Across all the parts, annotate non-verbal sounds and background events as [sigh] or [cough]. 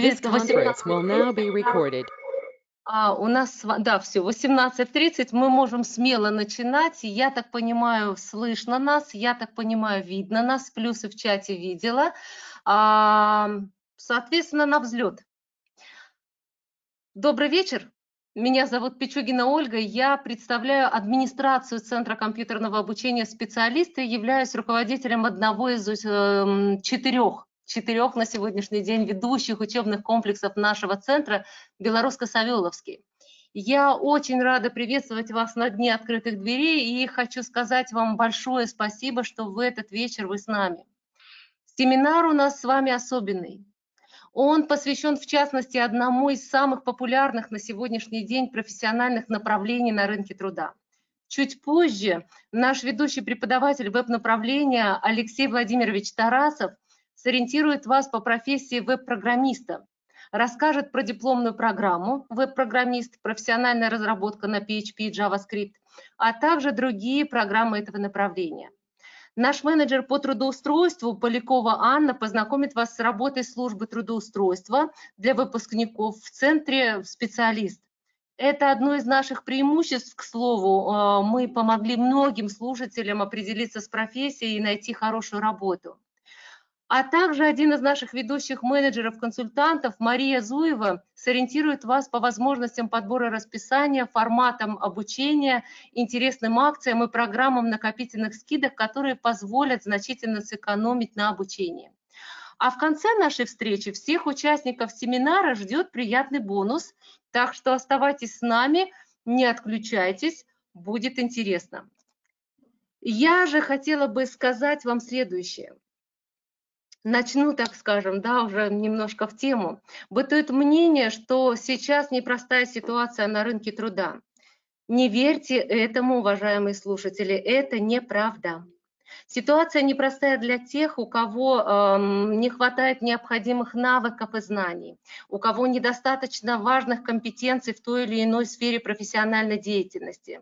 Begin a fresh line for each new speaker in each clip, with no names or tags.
This conference will now be recorded. А, у нас, да, все, 18.30, мы можем смело начинать. Я так понимаю, слышно нас, я так понимаю, видно нас, плюсы в чате видела. А, соответственно, на взлет. Добрый вечер. Меня зовут Пичугина Ольга, я представляю администрацию Центра компьютерного обучения специалиста и являюсь руководителем одного из э, четырех четырех на сегодняшний день ведущих учебных комплексов нашего центра Белорусско-Савеловский. Я очень рада приветствовать вас на Дне открытых дверей и хочу сказать вам большое спасибо, что в этот вечер вы с нами. Семинар у нас с вами особенный. Он посвящен, в частности, одному из самых популярных на сегодняшний день профессиональных направлений на рынке труда. Чуть позже наш ведущий преподаватель веб-направления Алексей Владимирович Тарасов – сориентирует вас по профессии веб-программиста, расскажет про дипломную программу веб-программист, профессиональная разработка на PHP и JavaScript, а также другие программы этого направления. Наш менеджер по трудоустройству Полякова Анна познакомит вас с работой службы трудоустройства для выпускников в центре специалист. Это одно из наших преимуществ, к слову. Э, мы помогли многим слушателям определиться с профессией и найти хорошую работу. А также один из наших ведущих менеджеров-консультантов, Мария Зуева, сориентирует вас по возможностям подбора расписания, форматам обучения, интересным акциям и программам накопительных скидок, которые позволят значительно сэкономить на обучении. А в конце нашей встречи всех участников семинара ждет приятный бонус, так что оставайтесь с нами, не отключайтесь, будет интересно. Я же хотела бы сказать вам следующее – Начну, так скажем, да, уже немножко в тему. Бытует мнение, что сейчас непростая ситуация на рынке труда. Не верьте этому, уважаемые слушатели, это неправда. Ситуация непростая для тех, у кого э, не хватает необходимых навыков и знаний, у кого недостаточно важных компетенций в той или иной сфере профессиональной деятельности.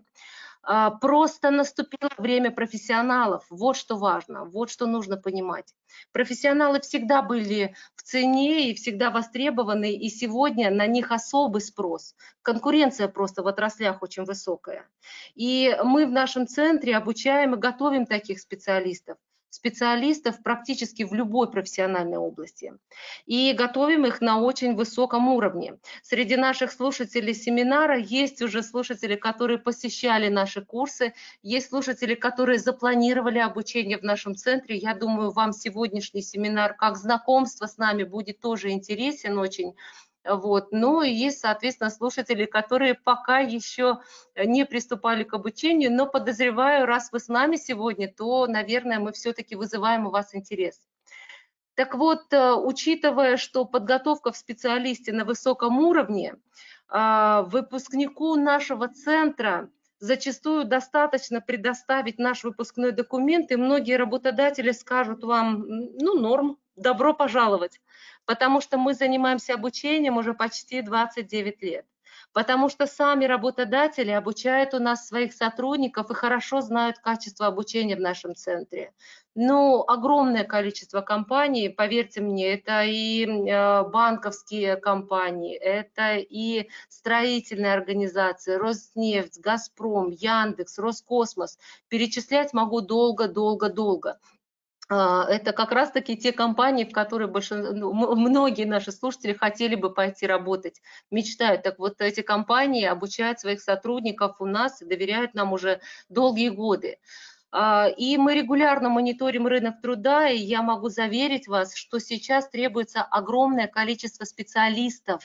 А, просто наступило время профессионалов. Вот что важно, вот что нужно понимать. Профессионалы всегда были в цене и всегда востребованы, и сегодня на них особый спрос. Конкуренция просто в отраслях очень высокая. И мы в нашем центре обучаем и готовим таких специалистов специалистов практически в любой профессиональной области. И готовим их на очень высоком уровне. Среди наших слушателей семинара есть уже слушатели, которые посещали наши курсы, есть слушатели, которые запланировали обучение в нашем центре. Я думаю, вам сегодняшний семинар как знакомство с нами будет тоже интересен очень. Вот. Ну и соответственно, слушатели, которые пока еще не приступали к обучению, но подозреваю, раз вы с нами сегодня, то, наверное, мы все-таки вызываем у вас интерес. Так вот, э, учитывая, что подготовка в специалисте на высоком уровне, а, выпускнику нашего центра зачастую достаточно предоставить наш выпускной документ, и многие работодатели скажут вам, ну, норм, добро пожаловать потому что мы занимаемся обучением уже почти 29 лет, потому что сами работодатели обучают у нас своих сотрудников и хорошо знают качество обучения в нашем центре. Ну, огромное количество компаний, поверьте мне, это и э, банковские компании, это и строительные организации, Роснефть, Газпром, Яндекс, Роскосмос. Перечислять могу долго-долго-долго. А, это как раз-таки те компании, в которые большинство, ну, многие наши слушатели хотели бы пойти работать, мечтают. Так вот, эти компании обучают своих сотрудников у нас и доверяют нам уже долгие годы. А, и мы регулярно мониторим рынок труда, и я могу заверить вас, что сейчас требуется огромное количество специалистов.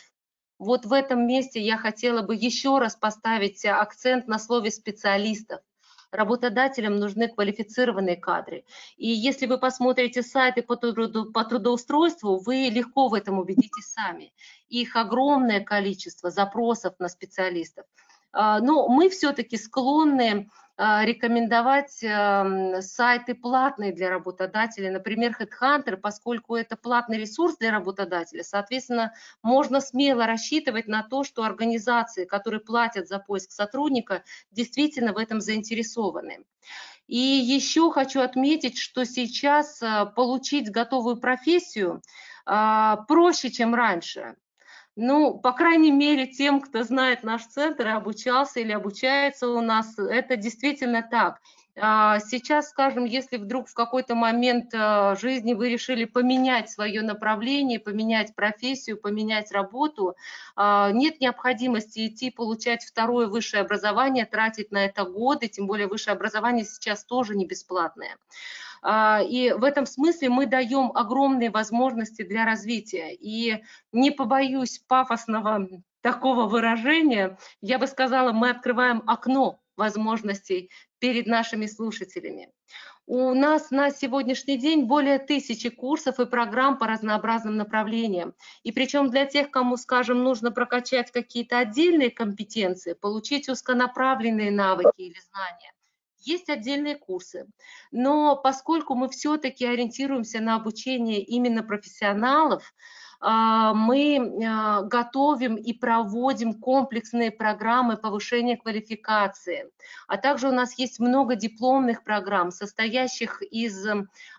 Вот в этом месте я хотела бы еще раз поставить акцент на слове специалистов работодателям нужны квалифицированные кадры. И если вы посмотрите сайты по, труду, по трудоустройству, вы легко в этом убедитесь сами. Их огромное количество запросов на специалистов. А, но мы все-таки склонны а, рекомендовать эм, сайты платные для работодателя, например, HeadHunter, поскольку это платный ресурс для работодателя, соответственно, можно смело рассчитывать на то, что организации, которые платят за поиск сотрудника, действительно в этом заинтересованы. И еще хочу отметить, что сейчас э, получить готовую профессию проще, чем раньше. Ну, по крайней мере, тем, кто знает наш центр и обучался или обучается у нас, это действительно так. А, сейчас, скажем, если вдруг в какой-то момент а, жизни вы решили поменять свое направление, поменять профессию, поменять работу, а, нет необходимости идти получать второе высшее образование, тратить на это годы, тем более высшее образование сейчас тоже не бесплатное. И в этом смысле мы даем огромные возможности для развития. И не побоюсь пафосного такого выражения, я бы сказала, мы открываем окно возможностей перед нашими слушателями. У нас на сегодняшний день более тысячи курсов и программ по разнообразным направлениям. И причем для тех, кому, скажем, нужно прокачать какие-то отдельные компетенции, получить узконаправленные навыки или знания, есть отдельные курсы. Но поскольку мы все-таки ориентируемся на обучение именно профессионалов, мы а, готовим и проводим комплексные программы повышения квалификации. А также у нас есть много дипломных программ, состоящих из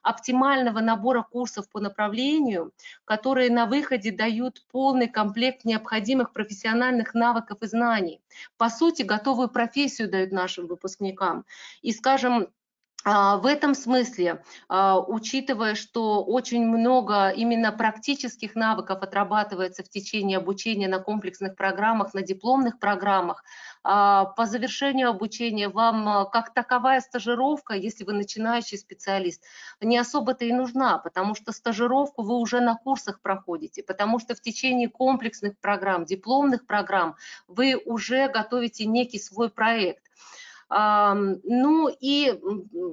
оптимального набора курсов по направлению, которые на выходе дают полный комплект необходимых профессиональных навыков и знаний. По сути, готовую профессию дают нашим выпускникам. И, скажем, а, в этом смысле, а, учитывая, что очень много именно практических навыков отрабатывается в течение обучения на комплексных программах, на дипломных программах, а, по завершению обучения вам как таковая стажировка, если вы начинающий специалист, не особо-то и нужна, потому что стажировку вы уже на курсах проходите, потому что в течение комплексных программ, дипломных программ вы уже готовите некий свой проект. Ну и,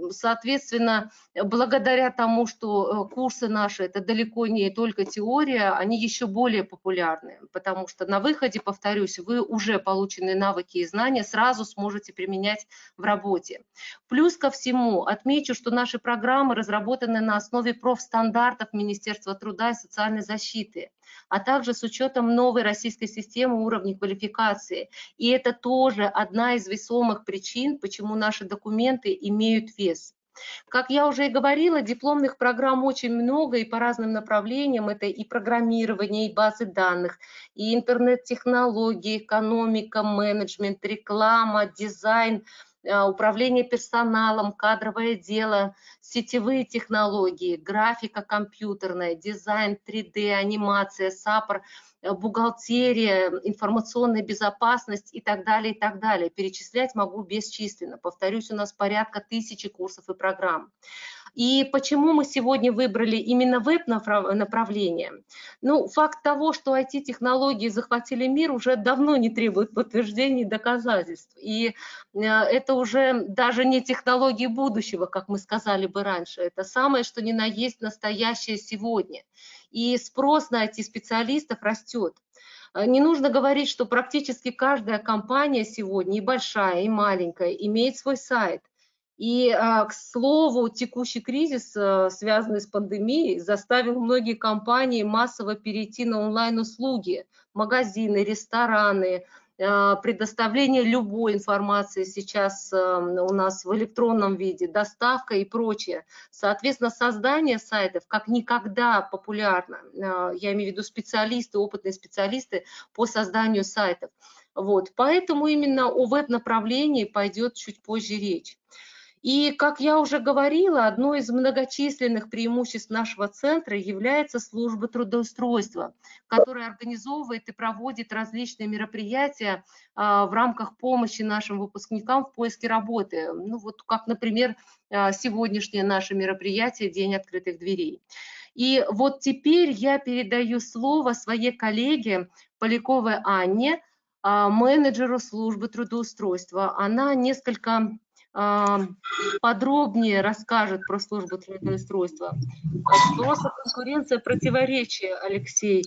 соответственно, благодаря тому, что э, курсы наши, это далеко не только теория, они еще более популярны, потому что на выходе, повторюсь, вы уже полученные навыки и знания сразу сможете применять в работе. Плюс ко всему, отмечу, что наши программы разработаны на основе профстандартов Министерства труда и социальной защиты а также с учетом новой российской системы уровней квалификации. И это тоже одна из весомых причин, почему наши документы имеют вес. Как я уже и говорила, дипломных программ очень много и по разным направлениям. Это и программирование, и базы данных, и интернет-технологии, экономика, менеджмент, реклама, дизайн – управление персоналом, кадровое дело, сетевые технологии, графика компьютерная, дизайн 3D, анимация, САПР, э, бухгалтерия, информационная безопасность и так далее, и так далее. Перечислять могу бесчисленно. Повторюсь, у нас порядка тысячи курсов и программ. И почему мы сегодня выбрали именно веб-направление? Ну, факт того, что IT-технологии захватили мир, уже давно не требует подтверждений и доказательств. И э, это уже даже не технологии будущего, как мы сказали бы раньше. Это самое, что ни на есть настоящее сегодня. И спрос на IT-специалистов растет. Э, не нужно говорить, что практически каждая компания сегодня, и большая, и маленькая, имеет свой сайт – и, а, к слову, текущий кризис, э, связанный с пандемией, заставил многие компании массово перейти на онлайн-услуги, магазины, рестораны, а, предоставление любой информации сейчас у нас в электронном виде, доставка и прочее. Соответственно, создание сайтов как никогда популярно. А, я имею в виду специалисты, опытные специалисты по созданию сайтов. Вот. Поэтому именно о веб-направлении пойдет чуть позже речь. И, как я уже говорила, одно из многочисленных преимуществ нашего центра является служба трудоустройства, которая организовывает и проводит различные мероприятия а, в рамках помощи нашим выпускникам в поиске работы. Ну вот как, например, а, сегодняшнее наше мероприятие «День открытых дверей». И вот теперь я передаю слово своей коллеге Поляковой Анне, а, менеджеру службы трудоустройства. Она несколько подробнее расскажет про службу трудоустройства. Просто конкуренция, противоречия, Алексей.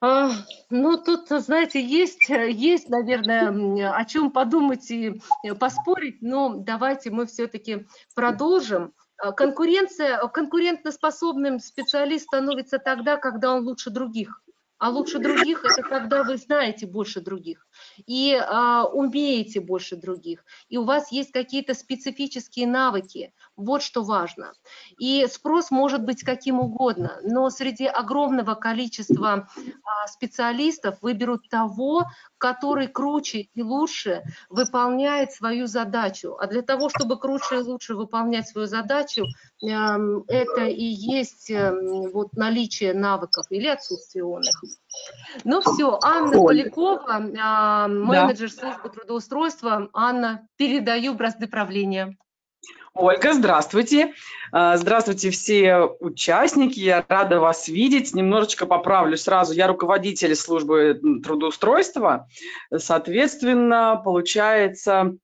А, ну, тут, знаете, есть, есть, наверное, о чем подумать и поспорить, но давайте мы все-таки продолжим. А, конкуренция, конкурентоспособным специалист становится тогда, когда он лучше других. А лучше других – это когда вы знаете больше других и а, умеете больше других, и у вас есть какие-то специфические навыки. Вот что важно. И спрос может быть каким угодно, но среди огромного количества а, специалистов выберут того, который круче и лучше выполняет свою задачу. А для того, чтобы круче и лучше выполнять свою задачу, эм, это и есть эм, вот наличие навыков или отсутствие их. Ну все, Анна Оль. Полякова, а, менеджер да. службы трудоустройства. Анна, передаю бразды правления.
Ольга, здравствуйте. А, здравствуйте все участники, я рада вас видеть. Немножечко поправлю сразу, я руководитель службы трудоустройства. Соответственно, получается,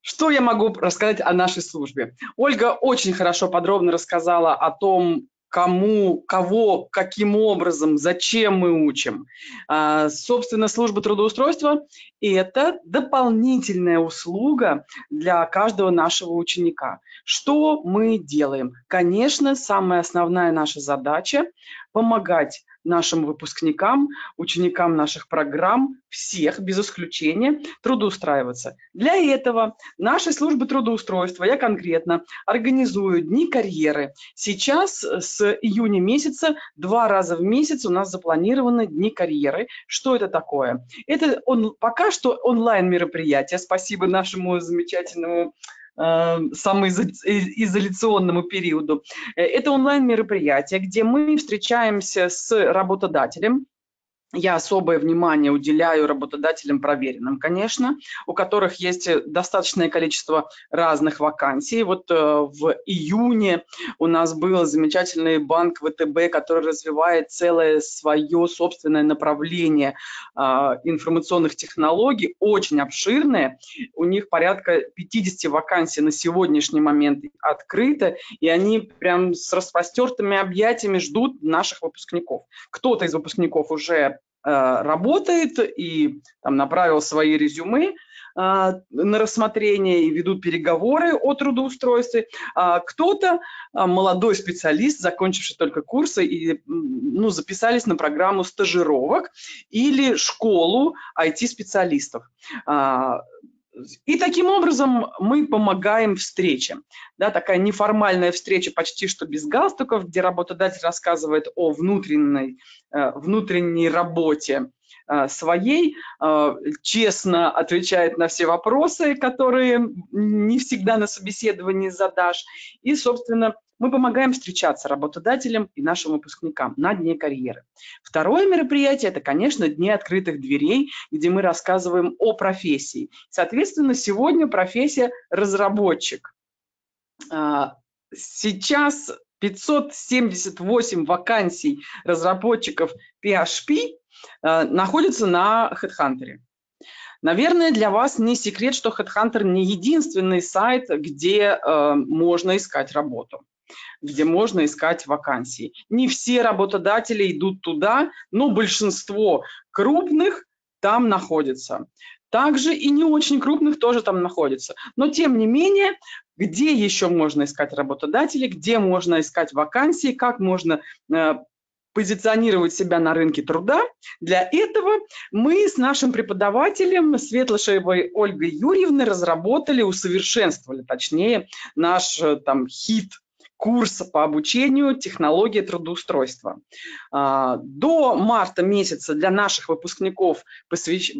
что я могу рассказать о нашей службе? Ольга очень хорошо подробно рассказала о том, кому, кого, каким образом, зачем мы учим. А, собственно, служба трудоустройства – это дополнительная услуга для каждого нашего ученика. Что мы делаем? Конечно, самая основная наша задача – помогать нашим выпускникам, ученикам наших программ, всех без исключения, трудоустраиваться. Для этого нашей службы трудоустройства, я конкретно, организую дни карьеры. Сейчас с июня месяца два раза в месяц у нас запланированы дни карьеры. Что это такое? Это он, пока что онлайн мероприятие. Спасибо нашему замечательному самоизоляционному периоду. Э, это онлайн-мероприятие, где мы встречаемся с работодателем, я особое внимание уделяю работодателям проверенным, конечно, у которых есть э, достаточное количество разных вакансий. Вот э, в июне у нас был замечательный банк ВТБ, который развивает целое свое собственное направление э, информационных технологий, очень обширное. У них порядка 50 вакансий на сегодняшний момент открыто, и они прям с распростертыми объятиями ждут наших выпускников. Кто-то из выпускников уже работает и там, направил свои резюме э, на рассмотрение и ведут переговоры о трудоустройстве. А кто-то, э, молодой специалист, закончивший только курсы, и, ну, записались на программу стажировок или школу IT-специалистов. И таким образом мы помогаем встречам. Да, такая неформальная встреча почти что без галстуков, где работодатель рассказывает о внутренней, э, внутренней работе э, своей, э, честно отвечает на все вопросы, которые не всегда на собеседовании задашь. И, собственно, мы помогаем встречаться работодателям и нашим выпускникам на Дне карьеры. Второе мероприятие – это, конечно, Дни открытых дверей, где мы рассказываем о профессии. Соответственно, сегодня профессия разработчик. А, сейчас 578 вакансий разработчиков PHP а, находятся на HeadHunter. Наверное, для вас не секрет, что HeadHunter не единственный сайт, где э, можно искать работу где можно искать вакансии. Не все работодатели идут туда, но большинство крупных там находится. Также и не очень крупных тоже там находится. Но тем не менее, где еще можно искать работодателей, где можно искать вакансии, как можно э, позиционировать себя на рынке труда. Для этого мы с нашим преподавателем Светлошевой Ольгой Юрьевной разработали, усовершенствовали, точнее, наш э, там хит курс по обучению технологии трудоустройства. А, до марта месяца для наших выпускников посвящ...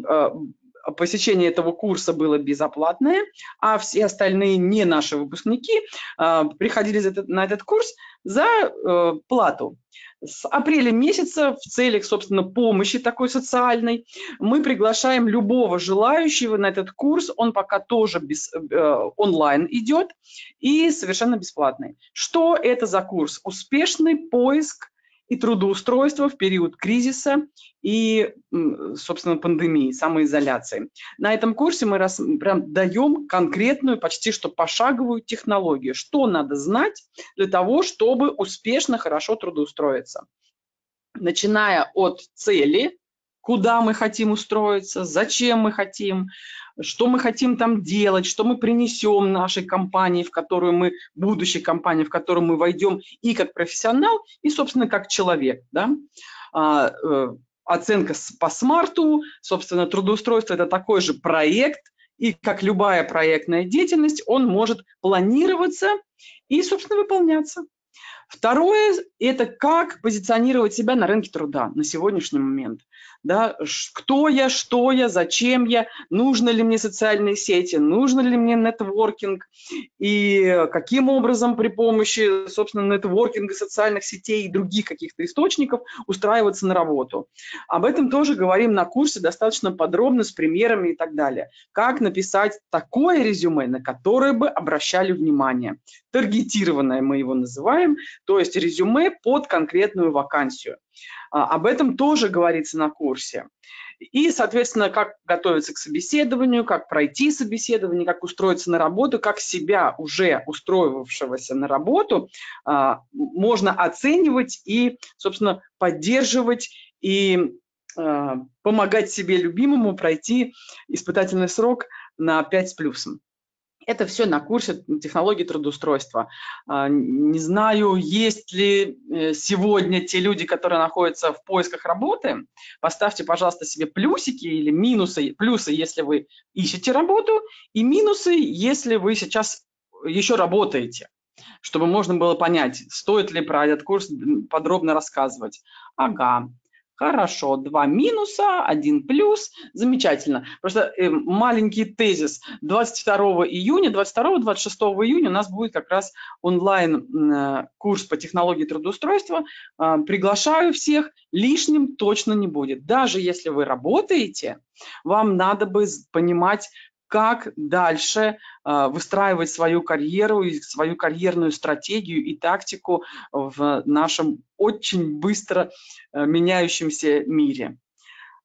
Посещение этого курса было безоплатное, а все остальные не наши выпускники а, приходили на этот курс за э, плату. С апреля месяца в целях, собственно, помощи такой социальной мы приглашаем любого желающего на этот курс. Он пока тоже без, э, онлайн идет и совершенно бесплатный. Что это за курс? Успешный поиск и трудоустройства в период кризиса и, собственно, пандемии, самоизоляции. На этом курсе мы раз, прям даем конкретную, почти что пошаговую технологию, что надо знать для того, чтобы успешно, хорошо трудоустроиться. Начиная от цели, куда мы хотим устроиться, зачем мы хотим, что мы хотим там делать, что мы принесем нашей компании, в которую мы, будущей компании, в которую мы войдем и как профессионал, и, собственно, как человек. Да? А, э, оценка по смарту, собственно, трудоустройство – это такой же проект, и как любая проектная деятельность, он может планироваться и, собственно, выполняться. Второе – это как позиционировать себя на рынке труда на сегодняшний момент да, кто я, что я, зачем я, нужны ли мне социальные сети, нужно ли мне нетворкинг, и каким образом при помощи, собственно, нетворкинга, социальных сетей и других каких-то источников устраиваться на работу. Об этом тоже говорим на курсе достаточно подробно, с примерами и так далее. Как написать такое резюме, на которое бы обращали внимание. Таргетированное мы его называем, то есть резюме под конкретную вакансию. А, об этом тоже говорится на курсе. И, соответственно, как готовиться к собеседованию, как пройти собеседование, как устроиться на работу, как себя уже устроившегося на работу а, можно оценивать и, собственно, поддерживать и а, помогать себе любимому пройти испытательный срок на 5 с плюсом. Это все на курсе технологии трудоустройства. А, не знаю, есть ли э, сегодня те люди, которые находятся в поисках работы. Поставьте, пожалуйста, себе плюсики или минусы. Плюсы, если вы ищете работу, и минусы, если вы сейчас еще работаете чтобы можно было понять, стоит ли про этот курс подробно рассказывать. Ага, Хорошо, два минуса, один плюс, замечательно. Просто э, маленький тезис. 22 июня, 22-26 июня у нас будет как раз онлайн э, по технологии трудоустройства. Э, приглашаю всех, лишним точно не будет. Даже если вы работаете, вам надо бы понимать, как дальше э, выстраивать свою карьеру и свою карьерную стратегию и тактику в нашем очень быстро э, меняющемся мире.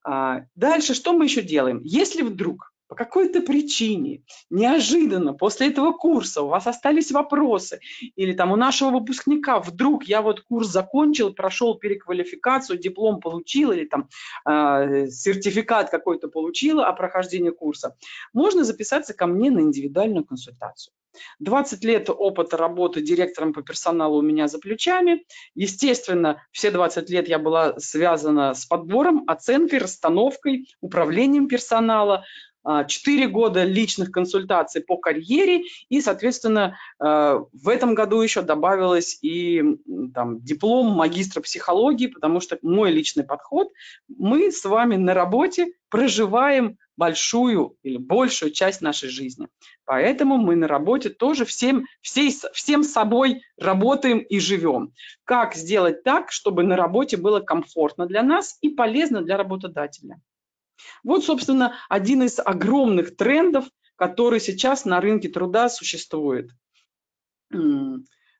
А, дальше что мы еще делаем? Если вдруг по какой-то причине неожиданно после этого курса у вас остались вопросы, или там у нашего выпускника вдруг я вот курс закончил, прошел переквалификацию, диплом получил, или там э, сертификат какой-то получил о прохождении курса, можно записаться ко мне на индивидуальную консультацию. 20 лет опыта работы директором по персоналу у меня за плечами. Естественно, все 20 лет я была связана с подбором, оценкой, расстановкой, управлением персонала. А, четыре года личных консультаций по карьере, и, соответственно, а, в этом году еще добавилось и там, диплом магистра психологии, потому что мой личный подход, мы с вами на работе проживаем большую или большую часть нашей жизни. Поэтому мы на работе тоже всем, всей, всем собой работаем и живем. Как сделать так, чтобы на работе было комфортно для нас и полезно для работодателя? Вот, собственно, один из огромных трендов, который сейчас на рынке труда существует.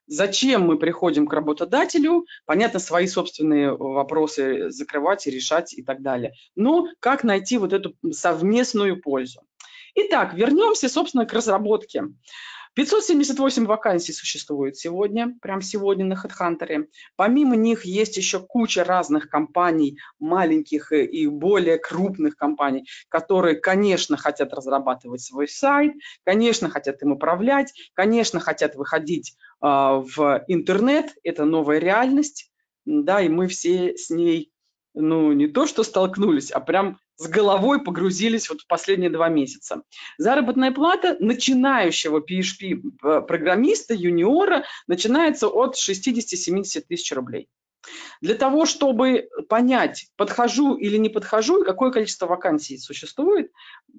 Зачем мы приходим к работодателю? Понятно, свои собственные вопросы закрывать и решать и так далее. Но как найти вот эту совместную пользу? Итак, вернемся, собственно, к разработке. 578 вакансий существует сегодня, прям сегодня на HeadHunter. Помимо них есть еще куча разных компаний, маленьких и более крупных компаний, которые, конечно, хотят разрабатывать свой сайт, конечно, хотят им управлять, конечно, хотят выходить э, в интернет. Это новая реальность, да, и мы все с ней, ну, не то что столкнулись, а прям с головой погрузились вот в последние два месяца. Заработная плата начинающего PHP-программиста, юниора, начинается от 60-70 тысяч рублей. Для того, чтобы понять, подхожу или не подхожу, и какое количество вакансий существует,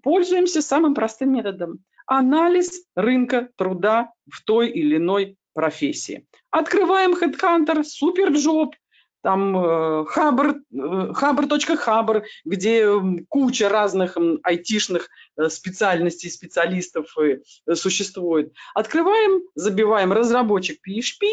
пользуемся самым простым методом. Анализ рынка труда в той или иной профессии. Открываем Headhunter, Superjob, там хабр, э, э, где куча разных айтишных э, специальностей, специалистов существует. Открываем, забиваем разработчик PHP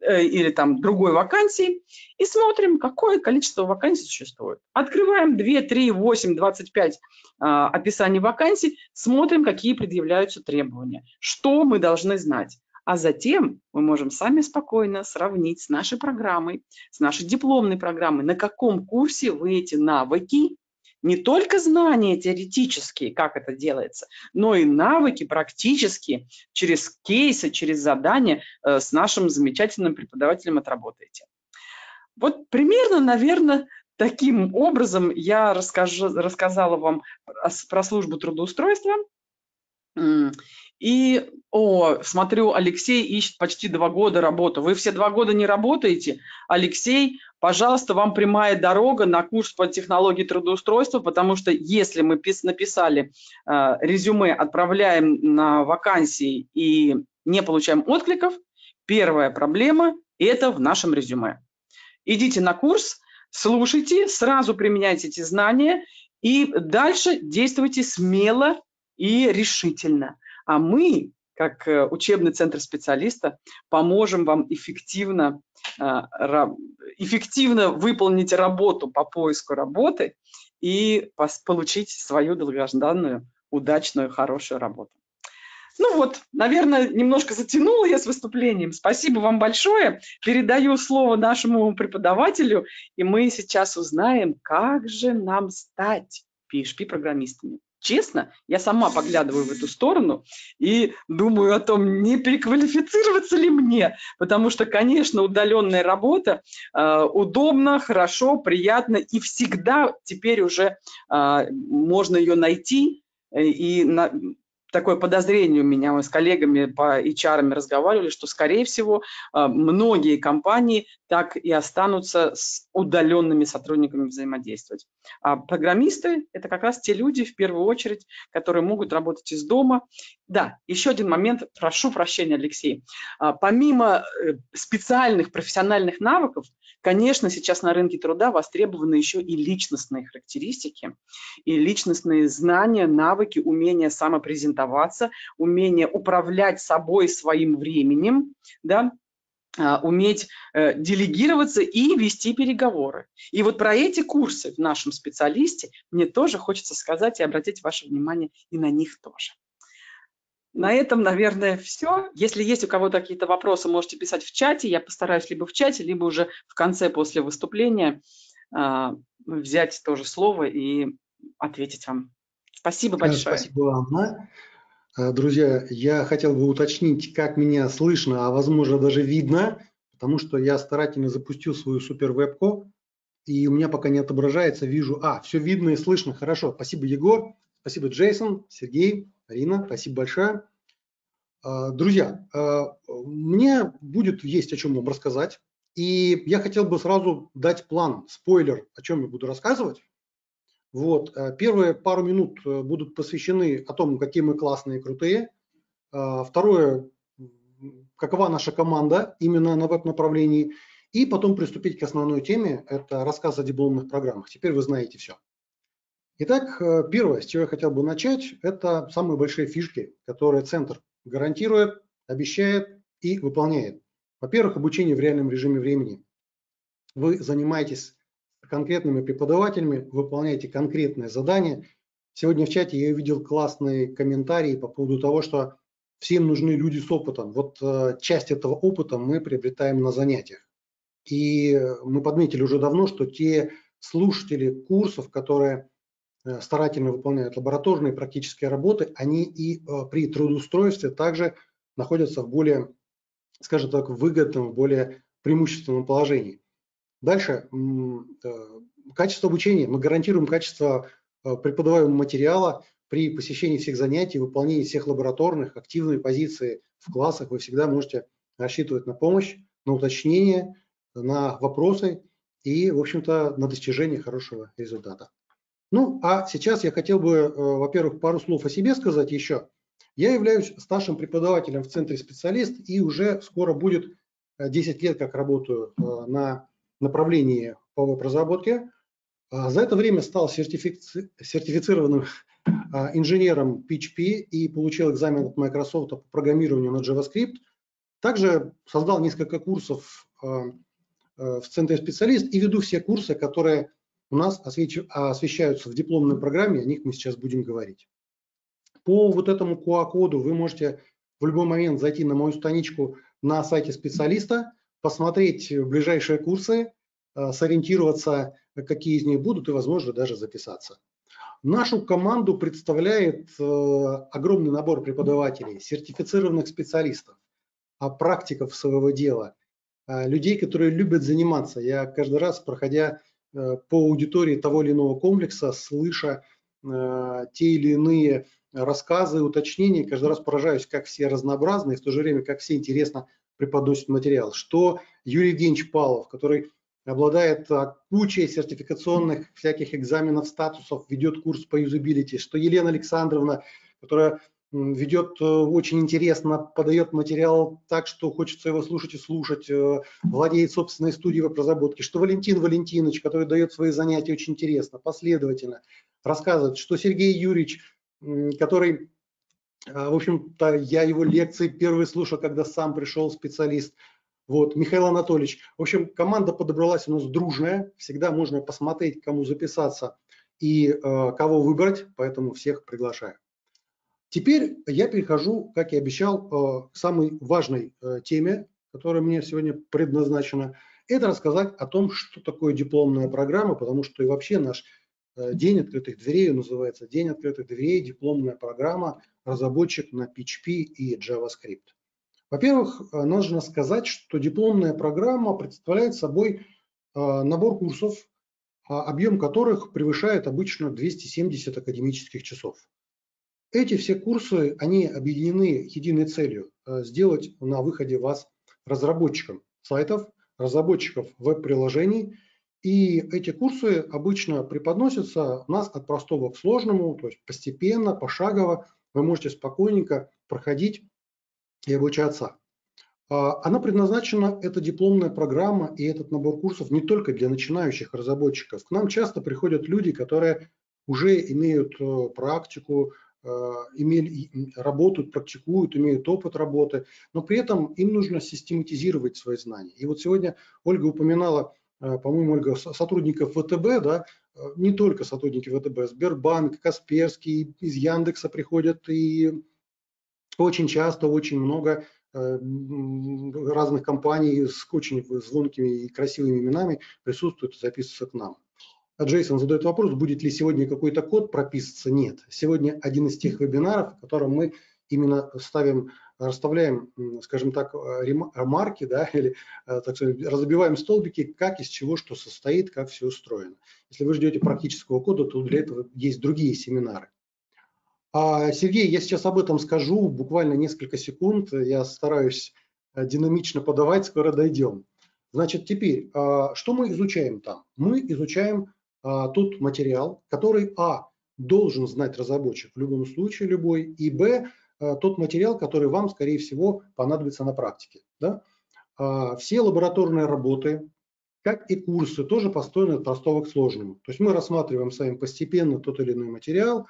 или там другой вакансии и смотрим, какое количество вакансий существует. Открываем 2, 3, 8, 25 описаний вакансий, смотрим, какие предъявляются требования, что мы должны знать. А затем мы можем сами спокойно сравнить с нашей программой, с нашей дипломной программой, на каком курсе вы эти навыки, не только знания теоретические, как это делается, но и навыки практические через кейсы, через задания э, с нашим замечательным преподавателем отработаете. Вот примерно, наверное, таким образом я расскажу, рассказала вам про службу трудоустройства. И, о, смотрю, Алексей ищет почти два года работу. Вы все два года не работаете? Алексей, пожалуйста, вам прямая дорога на курс по технологии трудоустройства, потому что если мы написали э, резюме, отправляем на вакансии и не получаем откликов, первая проблема – это в нашем резюме. Идите на курс, слушайте, сразу применяйте эти знания и дальше действуйте смело и решительно. А мы, как э, учебный центр специалиста, поможем вам эффективно, э, эффективно выполнить работу по поиску работы и получить свою долгожданную, удачную, хорошую работу. Ну вот, наверное, немножко затянула я с выступлением. Спасибо вам большое. Передаю слово нашему преподавателю, и мы сейчас узнаем, как же нам стать PHP-программистами. Честно, я сама поглядываю в эту сторону и думаю о том, не переквалифицироваться ли мне, потому что, конечно, удаленная работа э, удобно, хорошо, приятно, и всегда теперь уже э, можно ее найти э, и на, такое подозрение у меня, мы с коллегами по HR разговаривали, что, скорее всего, а, многие компании так и останутся с удаленными сотрудниками взаимодействовать. А программисты – это как раз те люди, в первую очередь, которые могут работать из дома. Да, еще один момент, прошу прощения, Алексей. А, помимо э, специальных профессиональных навыков, конечно, сейчас на рынке труда востребованы еще и личностные характеристики, и личностные знания, навыки, умения самопрезентоваться, умение управлять собой, своим временем, да, а, уметь э, делегироваться и вести переговоры. И вот про эти курсы в нашем специалисте мне тоже хочется сказать и обратить ваше внимание и на них тоже. На этом, наверное, все. Если есть у кого-то какие-то вопросы, можете писать в чате. Я постараюсь либо в чате, либо уже в конце, после выступления, а, взять тоже слово и ответить вам. Спасибо большое.
Спасибо, Анна. Э, друзья, я хотел бы уточнить, как меня слышно, а возможно даже видно, потому что я старательно запустил свою супер вебку, и у меня пока не отображается, вижу, а, все видно и слышно, хорошо, спасибо, Егор, спасибо, Джейсон, Сергей, Арина, спасибо большое. Э, друзья, э, мне будет есть о чем вам рассказать, и я хотел бы сразу дать план, спойлер, о чем я буду рассказывать. Вот. Э, первые пару минут э, будут посвящены о том, какие мы классные и крутые. Второе, какова наша команда именно на веб-направлении. И потом приступить к основной теме, это рассказ о дипломных программах. Теперь вы знаете все. Итак, первое, с чего я хотел бы начать, это самые большие фишки, которые центр гарантирует, обещает и выполняет. Во-первых, обучение в реальном режиме времени. Вы занимаетесь конкретными преподавателями, выполняете конкретное задание. Сегодня в чате я увидел классные комментарии по поводу того, что всем нужны люди с опытом. Вот э, часть этого опыта мы приобретаем на занятиях. И мы подметили уже давно, что те слушатели курсов, которые э, старательно выполняют лабораторные практические работы, они и э, при трудоустройстве также находятся в более, скажем так, выгодном, в более преимущественном положении. Дальше, э, качество обучения. Мы гарантируем качество э, преподаваемого материала при посещении всех занятий, выполнении всех лабораторных, активной позиции в классах. Вы всегда можете рассчитывать на помощь, на уточнение, на вопросы и, в общем-то, на достижение хорошего результата. Ну, а сейчас я хотел бы, э, во-первых, пару слов о себе сказать еще. Я являюсь старшим преподавателем в Центре специалист и уже скоро будет 10 лет, как работаю на направлении по веб-разработке. А, за это время стал сертифици сертифицированным а, инженером PHP и получил экзамен от Microsoft по программированию на JavaScript. Также создал несколько курсов в Центре специалист и веду все курсы, которые у нас освещаются в дипломной программе, о них мы сейчас будем говорить. По вот этому QR-коду вы можете в любой момент зайти на мою страничку на сайте специалиста, посмотреть ближайшие курсы, э, сориентироваться, какие из них будут, и, возможно, даже записаться. Нашу команду представляет э, огромный набор преподавателей, сертифицированных специалистов, а практиков своего дела, э, людей, которые любят заниматься. Я каждый раз, проходя по аудитории того или иного комплекса, слыша те или иные рассказы, уточнения, каждый раз поражаюсь, как все разнообразны, и в то же время, как все интересно преподносят материал. Что Юрий Евгеньевич Павлов, который обладает а, кучей сертификационных всяких экзаменов, статусов, ведет курс по юзабилити, что Елена Александровна, которая ведет э, очень интересно, подает материал так, что хочется его слушать и слушать, э, владеет собственной студией веб-разработки, что Валентин Валентинович, который дает свои занятия очень интересно, последовательно, рассказывает, что Сергей Юрьевич, который, а, в общем-то, я его лекции первые слушал, когда сам пришел специалист, вот, Михаил Анатольевич. В общем, команда подобралась у нас дружная. Всегда можно посмотреть, кому записаться и э, кого выбрать, поэтому всех приглашаю. Теперь я перехожу, как и обещал, э, к самой важной э, теме, которая мне сегодня предназначена. Это рассказать о том, что такое дипломная программа, потому что и вообще наш э, День открытых дверей называется День открытых дверей, дипломная программа, разработчик на PHP и JavaScript. Во-первых, нужно сказать, что дипломная программа представляет собой набор курсов, объем которых превышает обычно 270 академических часов. Эти все курсы, они объединены единой целью э, – сделать на выходе вас разработчиком сайтов, разработчиков веб-приложений. И эти курсы обычно преподносятся у нас от простого к сложному, то есть постепенно, пошагово. Вы можете спокойненько проходить и обучаться. А, она предназначена, эта дипломная программа и этот набор курсов не только для начинающих разработчиков. К нам часто приходят люди, которые уже имеют э, практику, имели, работают, практикуют, имеют опыт работы, но при этом им нужно систематизировать свои знания. И вот сегодня Ольга упоминала, э, по-моему, Ольга, сотрудников ВТБ, да, не только сотрудники ВТБ, Сбербанк, Касперский, из Яндекса приходят и очень часто, очень много э, разных компаний с очень звонкими и красивыми именами присутствуют и записываются к нам. А Джейсон задает вопрос, будет ли сегодня какой-то код прописываться? Нет. Сегодня один из тех вебинаров, в котором мы именно ставим, расставляем, скажем так, ремарки, да, [laughs] или э, так сказать, разбиваем столбики, как из чего что состоит, как все устроено. Если вы ждете практического кода, то для этого есть другие семинары. А, Сергей, я сейчас об этом скажу, буквально несколько секунд, я стараюсь э, динамично подавать, скоро дойдем. Значит, теперь, а, что мы изучаем там? Мы изучаем а, тот материал, который, а, должен знать разработчик в любом случае, любой, и, б, тот материал, который вам, скорее всего, понадобится на практике. Да? Все лабораторные работы, как и курсы, тоже построены от простого к сложному. То есть мы рассматриваем с вами постепенно тот или иной материал,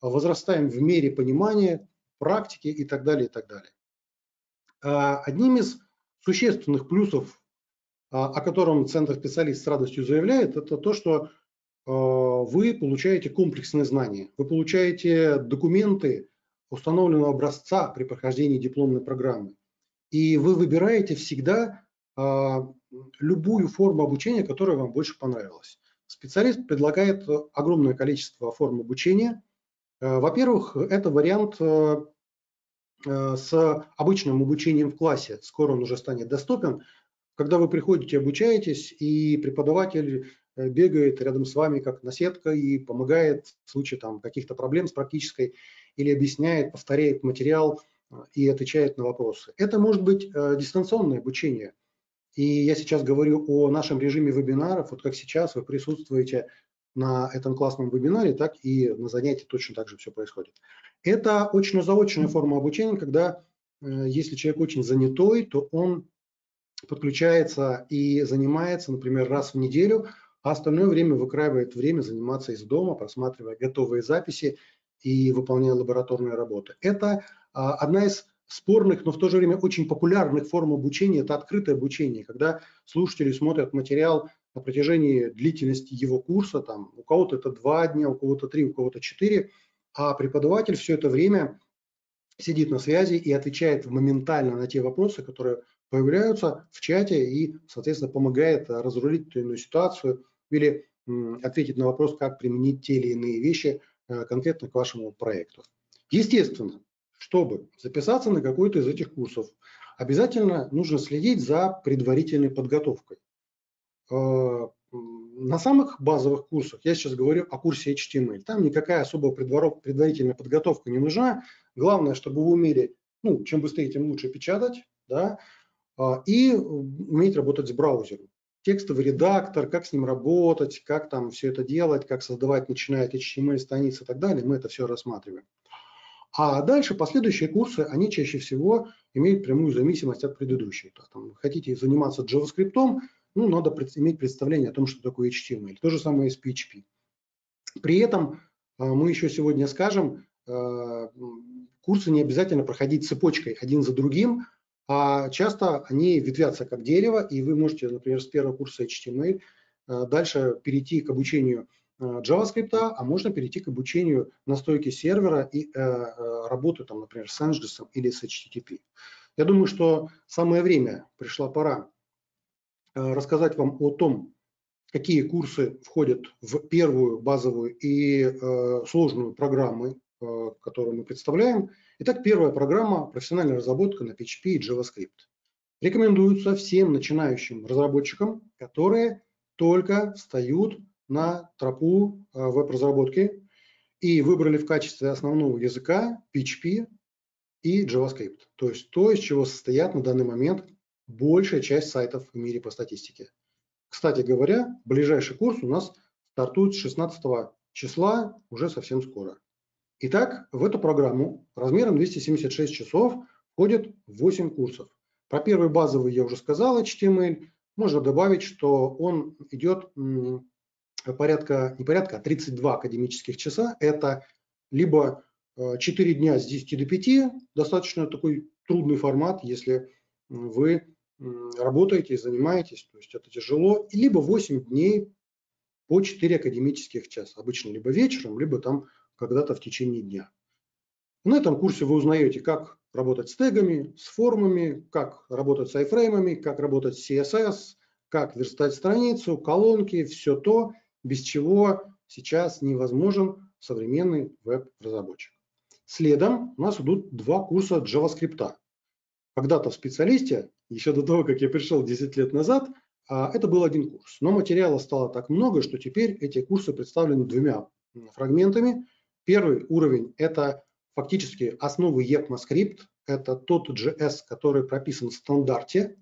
возрастаем в мере понимания, практики и так далее, и так далее. А, одним из существенных плюсов, а, о котором Центр специалист с радостью заявляет, это то, что а, вы получаете комплексные знания, вы получаете документы установленного образца при прохождении дипломной программы. И вы выбираете всегда любую форму обучения, которая вам больше понравилась. Специалист предлагает огромное количество форм обучения – Э, во-первых, это вариант э, э, с обычным обучением в классе. Скоро он уже станет доступен. Когда вы приходите, обучаетесь, и преподаватель бегает рядом с вами как наседка и помогает в случае там, каких-то проблем с практической или объясняет, повторяет материал и отвечает на вопросы. Это может быть дистанционное обучение. И я сейчас говорю о нашем режиме вебинаров. Вот как сейчас вы присутствуете на этом классном вебинаре, так и на занятии точно так же все происходит. Это очно-заочная форма обучения, когда э, если человек очень занятой, то он подключается и занимается, например, раз в неделю, а остальное время выкраивает время заниматься из дома, просматривая готовые записи и выполняя лабораторные работы. Это а, одна из спорных, но в то же время очень популярных форм обучения – это открытое обучение, когда слушатели смотрят материал на протяжении длительности его курса, там, у кого-то это два дня, у кого-то три, у кого-то четыре, а преподаватель все это время сидит на связи и отвечает моментально на те вопросы, которые появляются в чате и, соответственно, помогает разрулить ту или иную ситуацию или ответить на вопрос, как применить те или иные вещи э, конкретно к вашему проекту. Естественно, чтобы записаться на какой-то из этих курсов, обязательно нужно следить за предварительной подготовкой. Э, на самых базовых курсах, я сейчас говорю о курсе HTML, там никакая особая предварительная подготовка не нужна. Главное, чтобы вы умели, ну, чем быстрее, тем лучше печатать, да, а, и уметь работать с браузером. Текстовый редактор, как с ним работать, как там все это делать, как создавать, начиная от HTML страницы и так далее, мы это все рассматриваем. А дальше последующие курсы, они чаще всего имеют прямую зависимость от предыдущих. Там, хотите заниматься JavaScript, ну, надо иметь представление о том, что такое HTML. То же самое с PHP. При этом а, мы еще сегодня скажем, а, курсы не обязательно проходить цепочкой один за другим, а часто они ветвятся как дерево, и вы можете, например, с первого курса HTML а, дальше перейти к обучению JavaScript, а можно перейти к обучению настройки сервера и э, э, работы, там, например, с Nginx или с HTTP. Я думаю, что самое время, пришла пора э, рассказать вам о том, какие курсы входят в первую базовую и э, сложную программы, э, которую мы представляем. Итак, первая программа – профессиональная разработка на PHP и JavaScript. Рекомендуется всем начинающим разработчикам, которые только встают на тропу э, веб-разработки и выбрали в качестве основного языка PHP и JavaScript. То есть то, из чего состоят на данный момент большая часть сайтов в мире по статистике. Кстати говоря, ближайший курс у нас стартует с 16 числа уже совсем скоро. Итак, в эту программу размером 276 часов входит 8 курсов. Про первый базовый я уже сказал, HTML. Можно добавить, что он идет порядка, не порядка, а 32 академических часа. Это либо 4 э, дня с 10 до 5, достаточно такой трудный формат, если вы работаете и занимаетесь, то есть это тяжело, либо 8 дней по 4 академических часа, обычно либо вечером, либо там когда-то в течение дня. На этом курсе вы узнаете, как работать с тегами, с формами, как работать с айфреймами, как работать с CSS, как верстать страницу, колонки, все то, без чего сейчас невозможен современный веб-разработчик. Следом у нас идут два курса JavaScript. Когда-то в специалисте, еще до того, как я пришел 10 лет назад, а, это был один курс. Но материала стало так много, что теперь эти курсы представлены двумя фрагментами. Первый уровень – это фактически основы ECMAScript. Это тот JS, который прописан в стандарте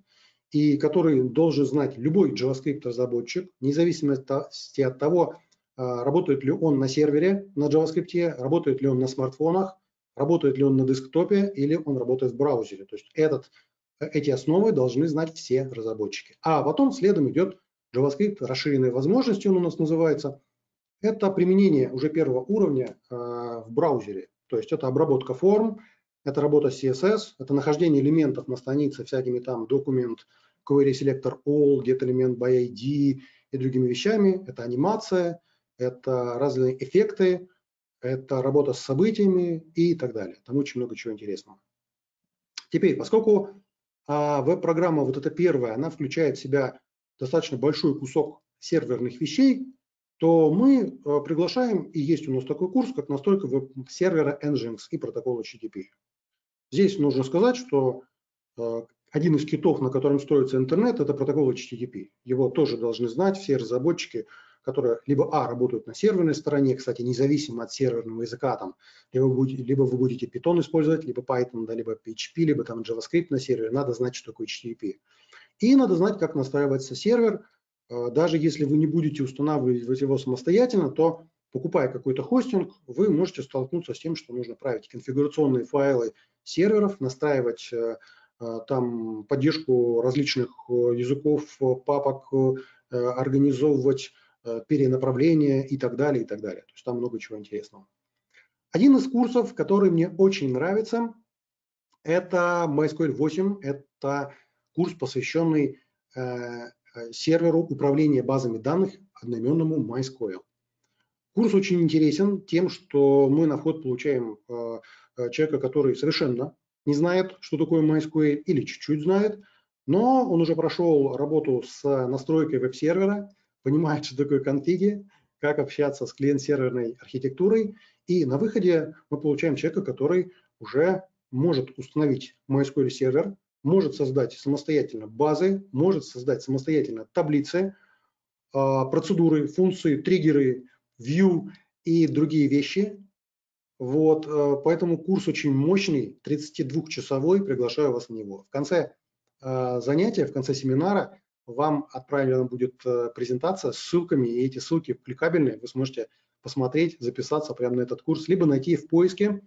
и который должен знать любой JavaScript-разработчик, независимо от того, а, работает ли он на сервере на JavaScript, работает ли он на смартфонах, работает ли он на десктопе или он работает в браузере. То есть этот, эти основы должны знать все разработчики. А потом следом идет JavaScript, расширенные возможности он у нас называется. Это применение уже первого уровня э, в браузере. То есть это обработка форм, это работа с CSS, это нахождение элементов на странице всякими там документ, query selector all, get element by ID и другими вещами. Это анимация, это разные эффекты, это работа с событиями и так далее. Там очень много чего интересного. Теперь, поскольку а, веб-программа, вот эта первая, она включает в себя достаточно большой кусок серверных вещей, то мы а, приглашаем, и есть у нас такой курс, как настройка веб-сервера Nginx и протокола HTTP. Здесь нужно сказать, что э, один из китов, на котором строится интернет, это протокол HTTP. Его тоже должны знать все разработчики, которые либо А работают на серверной стороне, кстати, независимо от серверного языка, там, либо, будете, либо вы будете Python использовать, либо Python, да, либо PHP, либо там JavaScript на сервере, надо знать, что такое HTTP. И надо знать, как настраивается сервер. Э, даже если вы не будете устанавливать его самостоятельно, то покупая какой-то хостинг, вы можете столкнуться с тем, что нужно править конфигурационные файлы серверов, настраивать э, э, там поддержку различных э, языков, папок, организовывать перенаправление и так далее, и так далее. То есть там много чего интересного. Один из курсов, который мне очень нравится, это MySQL 8. Это курс, посвященный серверу управления базами данных одноименному MySQL. Курс очень интересен тем, что мы на вход получаем э, э, человека, который совершенно не знает, что такое MySQL или чуть-чуть знает, но он уже прошел работу с настройкой веб-сервера, понимает, что такое конфиги, как общаться с клиент-серверной архитектурой, и на выходе мы получаем человека, который уже может установить MySQL сервер, может создать самостоятельно базы, может создать самостоятельно таблицы, процедуры, функции, триггеры, view и другие вещи. Вот, поэтому курс очень мощный, 32-часовой, приглашаю вас на него. В конце занятия, в конце семинара вам отправлена будет презентация с ссылками, и эти ссылки кликабельные, вы сможете посмотреть, записаться прямо на этот курс, либо найти в поиске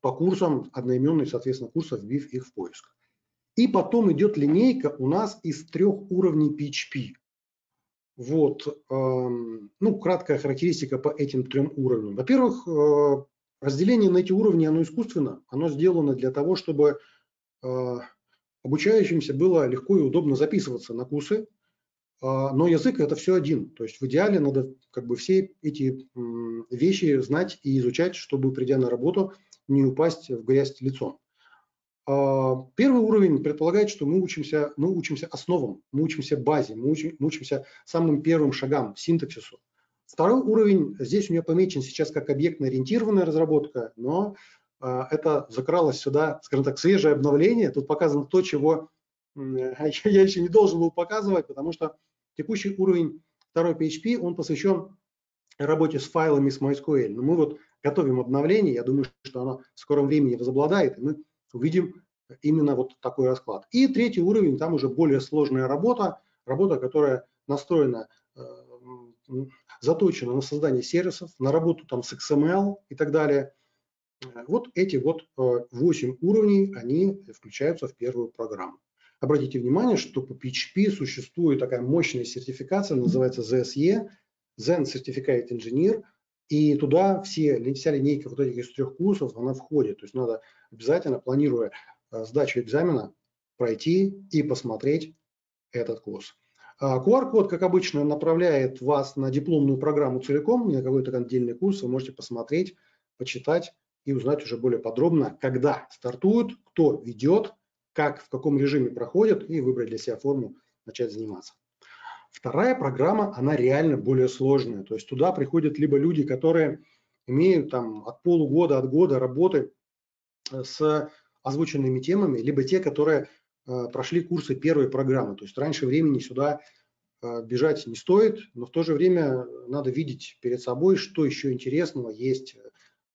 по курсам одноименные, соответственно, курсов, вбив их в поиск. И потом идет линейка у нас из трех уровней PHP. Вот, эм, ну, краткая характеристика по этим трем уровням. Во-первых, э, разделение на эти уровни, оно искусственно, оно сделано для того, чтобы э, обучающимся было легко и удобно записываться на курсы, а, но язык это все один. То есть в идеале надо как бы все эти вещи знать и изучать, чтобы придя на работу не упасть в грязь лицом. А, первый уровень предполагает, что мы учимся, мы учимся основам, мы учимся базе, мы, учим, мы учимся самым первым шагам, синтаксису. Второй уровень, здесь у меня помечен сейчас как объектно-ориентированная разработка, но э, это закралось сюда, скажем так, свежее обновление. Тут показано то, чего [laughs] я еще не должен был показывать, потому что текущий уровень второй PHP, он посвящен работе с файлами с MySQL. Но мы вот готовим обновление, я думаю, что оно в скором времени возобладает, и мы увидим именно вот такой расклад. И третий уровень, там уже более сложная работа, работа, которая настроена, э, заточена на создание сервисов, на работу там с XML и так далее. Вот эти вот 8 э, уровней, они включаются в первую программу. Обратите внимание, что по PHP существует такая мощная сертификация, называется ZSE, Zen Certificate Engineer, и туда все, вся линейка вот этих из трех курсов, она входит. То есть надо обязательно, планируя э, сдачу экзамена, пройти и посмотреть этот курс. QR-код, а, как обычно, направляет вас на дипломную программу целиком, не на какой-то отдельный курс. Вы можете посмотреть, почитать и узнать уже более подробно, когда стартуют, кто ведет, как, в каком режиме проходят, и выбрать для себя форму, начать заниматься. Вторая программа, она реально более сложная. То есть туда приходят либо люди, которые имеют там от полугода, от года работы э, с озвученными темами, либо те, которые э, прошли курсы первой программы. То есть раньше времени сюда э, бежать не стоит, но в то же время надо видеть перед собой, что еще интересного есть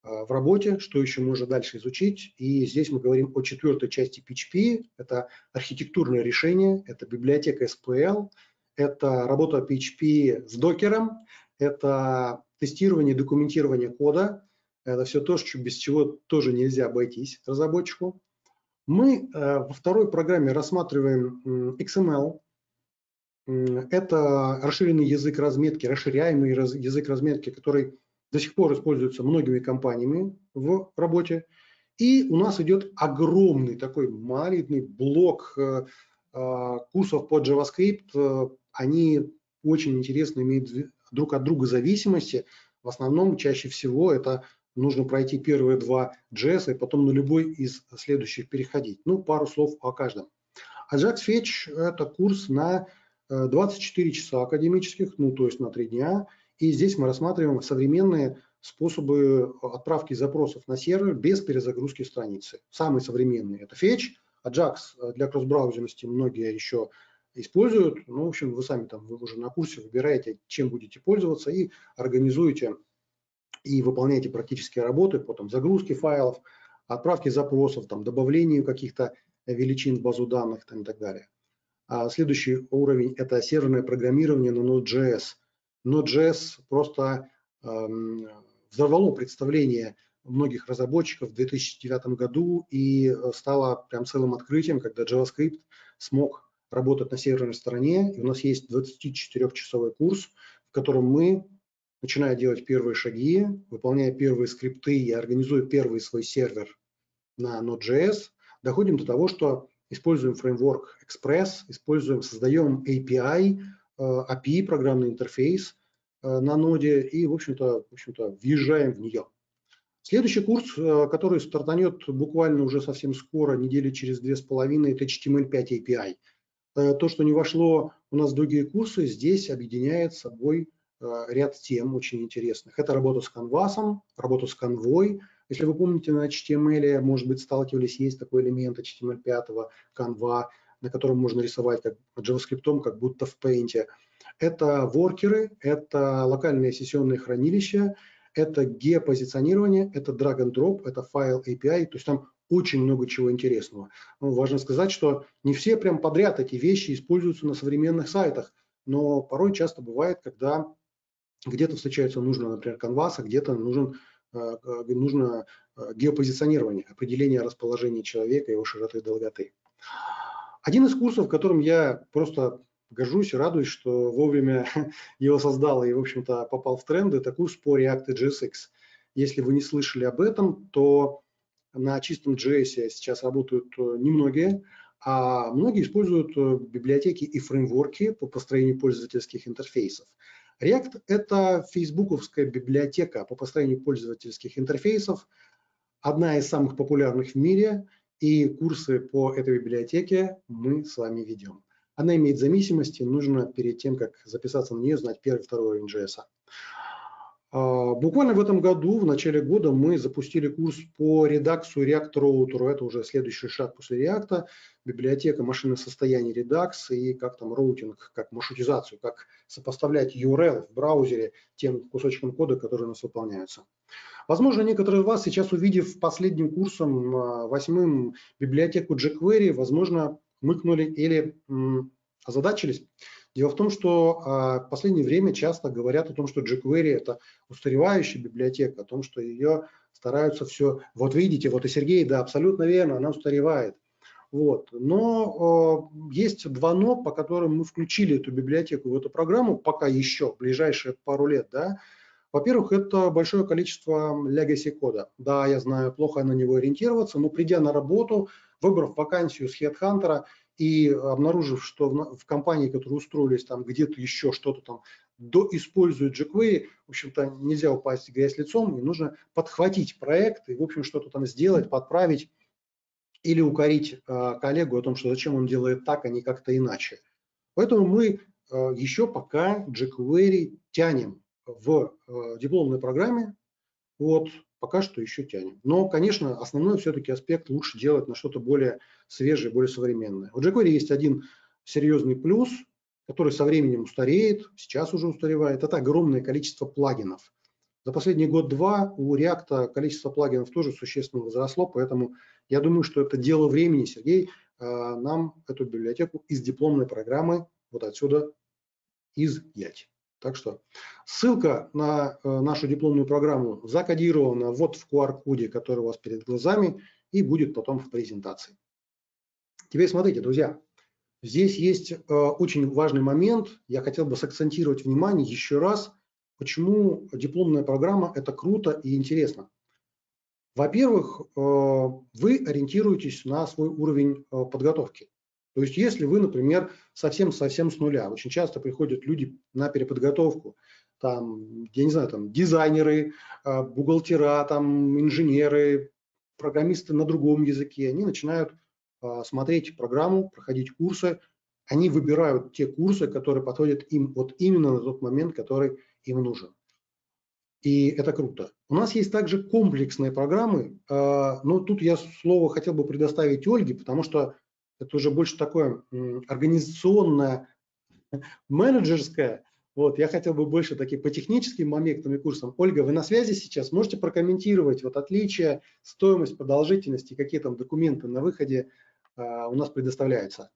а, в работе, что еще можно дальше изучить. И здесь мы говорим о четвертой части PHP. Это архитектурное решение, это библиотека SPL, это работа PHP с докером, это тестирование, документирование кода. Это все то, без чего тоже нельзя обойтись разработчику. Мы э, во второй программе рассматриваем XML. Это расширенный язык разметки, расширяемый язык разметки, который до сих пор используется многими компаниями в работе. И у нас идет огромный такой маленький блок э, э, курсов по JavaScript. Они очень интересно имеют друг от друга зависимости. В основном, чаще всего, это нужно пройти первые два JS и потом на любой из следующих переходить. Ну, пару слов о каждом. Ajax Fetch – это курс на 24 э, часа академических, ну, то есть на 3 дня – и здесь мы рассматриваем современные способы отправки запросов на сервер без перезагрузки страницы. Самые современные – это Fetch, Ajax для кросс-браузерности многие еще используют. Ну, в общем, вы сами там вы уже на курсе выбираете, чем будете пользоваться и организуете и выполняете практические работы по там, загрузке файлов, отправке запросов, там, добавлению каких-то величин в базу данных там, и так далее. А следующий уровень – это серверное программирование на Node.js – Node.js просто эм, взорвало представление многих разработчиков в 2009 году и э, стало прям целым открытием, когда JavaScript смог работать на серверной стороне. И у нас есть 24-часовой курс, в котором мы, начиная делать первые шаги, выполняя первые скрипты и организуя первый свой сервер на Node.js, доходим до того, что используем фреймворк Express, используем, создаем API, API, программный интерфейс э, на ноде и, в общем-то, в общем-то, въезжаем в нее. Следующий курс, э, который стартанет буквально уже совсем скоро, недели через две с половиной, это HTML5 API. Э, то, что не вошло у нас в другие курсы, здесь объединяет собой ряд тем очень интересных. Это работа с Canvas, работа с Convoy. Если вы помните, на HTML, может быть, сталкивались, есть такой элемент HTML5, Canva, на котором можно рисовать как JavaScript, как будто в Paint. Это воркеры, это локальные сессионные хранилища, это геопозиционирование, это drag and drop, это файл API, то есть там очень много чего интересного. Ну, важно сказать, что не все прям подряд эти вещи используются на современных сайтах, но порой часто бывает, когда где-то встречается нужно, например, канвас, а где-то нужен, э, э, нужно э, геопозиционирование, определение расположения человека, его широты и долготы. Один из курсов, которым я просто горжусь и радуюсь, что вовремя [laughs] его создал и, в общем-то, попал в тренды, это курс по React JSX. Если вы не слышали об этом, то на чистом JS сейчас работают э, немногие, а многие используют э, библиотеки и фреймворки по построению пользовательских интерфейсов. React – это фейсбуковская библиотека по построению пользовательских интерфейсов, одна из самых популярных в мире, и курсы по этой библиотеке мы с вами ведем. Она имеет зависимости, нужно перед тем, как записаться на нее, знать первый, второй уровень JS. А, буквально в этом году, в начале года, мы запустили курс по Redux у, React Router. Это уже следующий шаг после React. Библиотека машинных состояний Redux и как там роутинг, как маршрутизацию, как сопоставлять URL в браузере тем кусочкам кода, которые у нас выполняются. Возможно, некоторые из вас сейчас, увидев последним курсом, а, восьмым библиотеку jQuery, возможно, хмыкнули или озадачились. Дело в том, что а, в последнее время часто говорят о том, что jQuery – это устаревающая библиотека, о том, что ее стараются все… Вот видите, вот и Сергей, да, абсолютно верно, она устаревает. Вот. Но есть два но, по которым мы включили эту библиотеку в эту программу, пока еще, ближайшие пару лет. Да. Во-первых, это большое количество legacy кода. Да, я знаю, плохо на него ориентироваться, но придя на работу, выбрав вакансию с HeadHunter – и обнаружив, что в, в компании, которые устроились там где-то еще что-то там, до, используют jQuery, в общем-то, нельзя упасть в грязь лицом, и нужно подхватить проект и, в общем, что-то там сделать, подправить или укорить э, коллегу о том, что зачем он делает так, а не как-то иначе. Поэтому мы э, еще пока jQuery тянем в э, дипломной программе, вот, пока что еще тянем. Но, конечно, основной все-таки аспект лучше делать на что-то более свежее, более современное. У jQuery есть один серьезный плюс, который со временем устареет, сейчас уже устаревает. Это огромное количество плагинов. За последний год-два у React количество плагинов тоже существенно возросло, поэтому я думаю, что это дело времени, Сергей, а, нам эту библиотеку из дипломной программы вот отсюда изъять. Так что ссылка на э, нашу дипломную программу закодирована вот в QR-коде, который у вас перед глазами, и будет потом в презентации. Теперь смотрите, друзья, здесь есть э, очень важный момент. Я хотел бы сакцентировать внимание еще раз, почему дипломная программа – это круто и интересно. Во-первых, э, вы ориентируетесь на свой уровень подготовки. То есть если вы, например, совсем-совсем с нуля, очень часто приходят люди на переподготовку, там, я не знаю, там дизайнеры, а, бухгалтера, там инженеры, программисты на другом языке, они начинают а, смотреть программу, проходить курсы, они выбирают те курсы, которые подходят им вот именно на тот момент, который им нужен. И это круто. У нас есть также комплексные программы, а, но тут я слово хотел бы предоставить Ольге, потому что это уже больше такое организационное, [laughs] менеджерское. Вот, я хотел бы больше таких по техническим моментам и курсам. Ольга, вы на связи сейчас? Можете прокомментировать вот отличие, стоимость, продолжительность и какие там документы на выходе а, у нас предоставляются?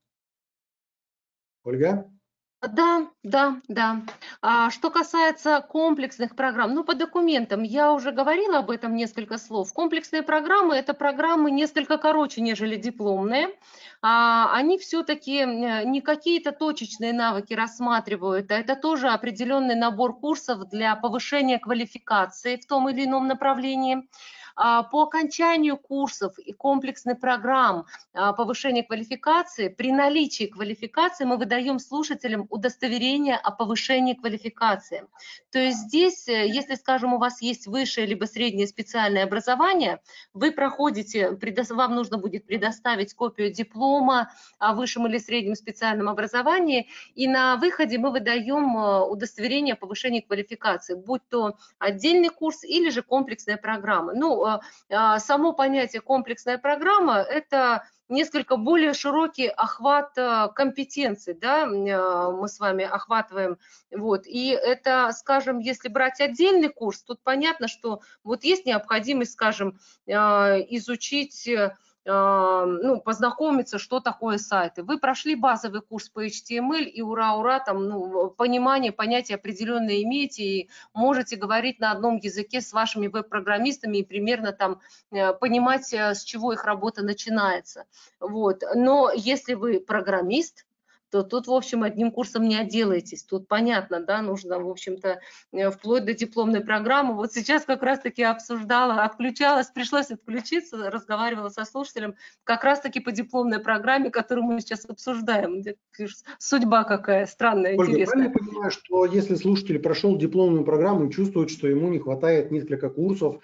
Ольга?
Да, да, да. А что касается комплексных программ, ну, по документам, я уже говорила об этом несколько слов. Комплексные программы – это программы несколько короче, нежели дипломные. А, они все-таки не какие-то точечные навыки рассматривают, а это тоже определенный набор курсов для повышения квалификации в том или ином направлении. А, по окончанию курсов и комплексных программ а, повышения квалификации, при наличии квалификации мы выдаем слушателям удостоверение о повышении квалификации. То есть здесь, э, если, скажем, у вас есть высшее либо среднее специальное образование, вы проходите, вам нужно будет предоставить копию диплома, о высшем или среднем специальном образовании, и на выходе мы выдаем удостоверение о повышении квалификации, будь то отдельный курс или же комплексная программа. Ну, само понятие комплексная программа – это несколько более широкий охват э, компетенций, да, э, мы с вами охватываем, вот, и это, скажем, если брать отдельный курс, тут понятно, что вот есть необходимость, скажем, э, изучить ну, познакомиться, что такое сайты. Вы прошли базовый курс по HTML и ура-ура, там, ну, понимание, понятие определенное имеете и можете говорить на одном языке с вашими веб-программистами и примерно там э, понимать, э, с чего их работа начинается. Вот. Но если вы программист, то тут, в общем, одним курсом не отделаетесь. Тут понятно, да, нужно, в общем-то, э, вплоть до дипломной программы. Вот сейчас как раз-таки обсуждала, отключалась, пришлось отключиться, разговаривала со слушателем, как раз-таки по дипломной программе, которую мы сейчас обсуждаем. Судьба какая странная,
Ольга,
интересная.
правильно понимаю, что если слушатель прошел дипломную программу и чувствует, что ему не хватает несколько курсов,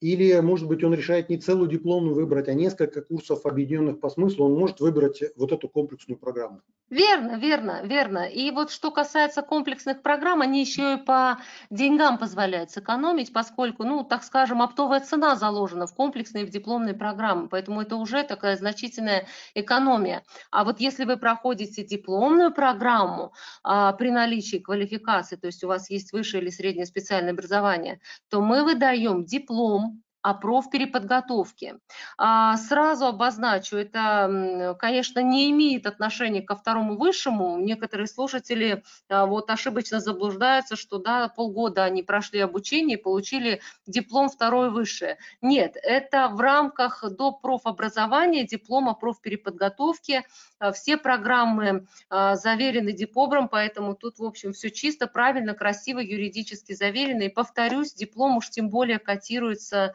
или, может быть, он решает не целую дипломную выбрать, а несколько курсов, объединенных по смыслу, он может выбрать вот эту комплексную программу.
Верно, верно, верно. И вот что касается комплексных программ, они еще и по деньгам позволяют сэкономить, поскольку, ну, так скажем, оптовая цена заложена в комплексные в дипломные программы, поэтому это уже такая значительная экономия. А вот если вы проходите дипломную программу а, при наличии квалификации, то есть у вас есть высшее или среднее специальное образование, то мы выдаем диплом, о профпереподготовке. А, сразу обозначу, это, конечно, не имеет отношения ко второму высшему. Некоторые слушатели а, вот ошибочно заблуждаются, что да, полгода они прошли обучение и получили диплом второе высшее. Нет, это в рамках до профобразования, диплома профпереподготовки. А, все программы заверены дипломом, поэтому тут, в общем, все чисто, правильно, красиво, юридически заверено. И повторюсь, диплом уж тем более котируется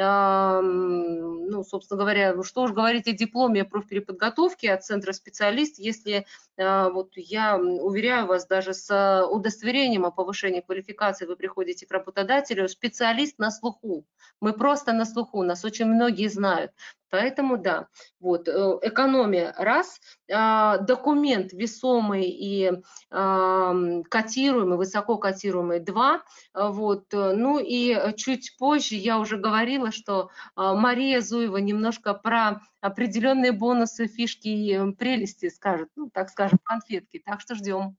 ну, собственно говоря, ну, что уж говорить о дипломе профпереподготовки от центра специалист, если а, вот я уверяю вас, даже с удостоверением о повышении квалификации вы приходите к работодателю, специалист на слуху. Мы просто на слуху, нас очень многие знают. Поэтому да, вот э, экономия раз, а, документ весомый и котируемый, высоко котируемый два, вот, э, ну и чуть позже я уже говорила, что а, Мария Зуева немножко про определенные бонусы, фишки и прелести скажет, ну так скажем, конфетки, так что ждем.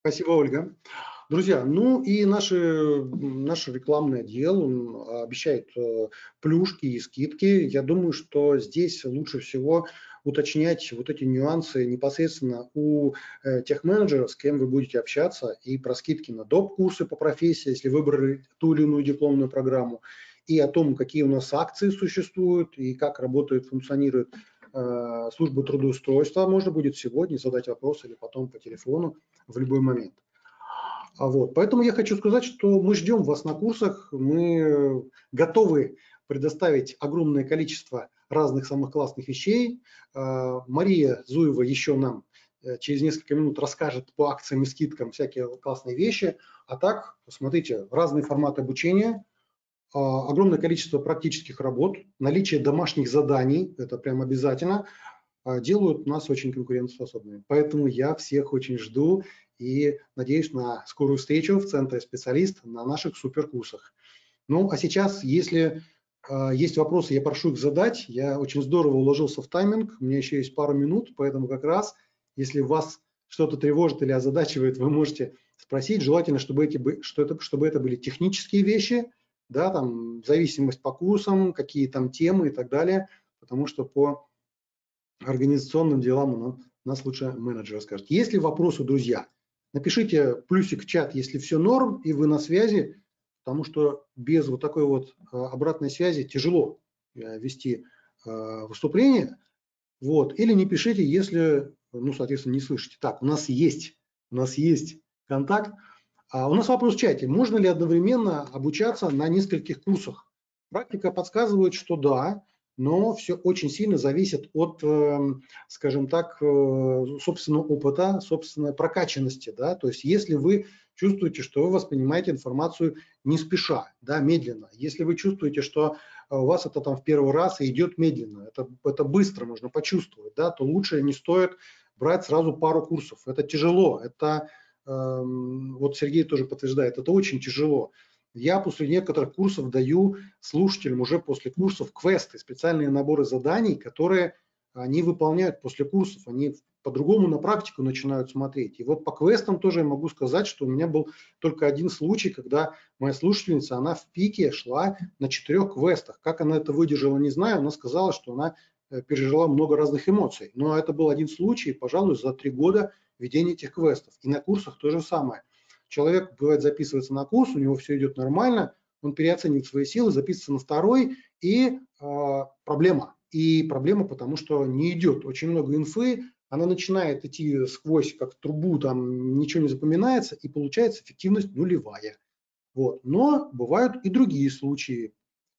Спасибо, Ольга. Друзья, ну и наши, наш рекламный отдел обещает э, плюшки и скидки. Я думаю, что здесь лучше всего уточнять вот эти нюансы непосредственно у э, тех менеджеров, с кем вы будете общаться, и про скидки на доп. курсы по профессии, если выбрали ту или иную дипломную программу, и о том, какие у нас акции существуют и как работает, функционирует э, служба трудоустройства. Можно будет сегодня задать вопрос или потом по телефону в любой момент. А вот, поэтому я хочу сказать, что мы ждем вас на курсах, мы готовы предоставить огромное количество разных самых классных вещей. А, Мария Зуева еще нам э, через несколько минут расскажет по акциям и скидкам всякие классные вещи. А так, смотрите, разный формат обучения, огромное количество практических работ, наличие домашних заданий, это прям обязательно, а, делают нас очень конкурентоспособными. Поэтому я всех очень жду и надеюсь на скорую встречу в Центре специалист на наших суперкурсах. Ну, а сейчас, если э, есть вопросы, я прошу их задать. Я очень здорово уложился в тайминг, у меня еще есть пару минут, поэтому как раз, если вас что-то тревожит или озадачивает, вы можете спросить. Желательно, чтобы, эти, что это, чтобы это были технические вещи, да, там зависимость по курсам, какие там темы и так далее, потому что по организационным делам у нас лучше менеджер скажет. Есть ли вопросы, друзья? Напишите плюсик в чат, если все норм и вы на связи, потому что без вот такой вот э, обратной связи тяжело э, вести э, выступление. Вот. Или не пишите, если, ну, соответственно, не слышите. Так, у нас есть, у нас есть контакт. А у нас вопрос в чате. Можно ли одновременно обучаться на нескольких курсах? Практика подсказывает, что да но все очень сильно зависит от, эм, скажем так, э, собственного опыта, собственной прокачанности. Да? То есть если вы чувствуете, что вы воспринимаете информацию не спеша, да, медленно, если вы чувствуете, что а у вас это там в первый раз и идет медленно, это, это быстро можно почувствовать, да, то лучше не стоит брать сразу пару курсов. Это тяжело, это, э, вот Сергей тоже подтверждает, это очень тяжело. Я после некоторых курсов даю слушателям уже после курсов квесты, специальные наборы заданий, которые они выполняют после курсов, они по-другому на практику начинают смотреть. И вот по квестам тоже я могу сказать, что у меня был только один случай, когда моя слушательница, она в пике шла на четырех квестах. Как она это выдержала, не знаю. Она сказала, что она э, пережила много разных эмоций. Но это был один случай, пожалуй, за три года ведения этих квестов. И на курсах то же самое. Человек, бывает, записывается на курс, у него все идет нормально, он переоценивает свои силы, записывается на второй, и э, проблема и проблема, потому что не идет очень много инфы, она начинает идти сквозь как трубу, там ничего не запоминается, и получается эффективность нулевая. Вот. Но бывают и другие случаи.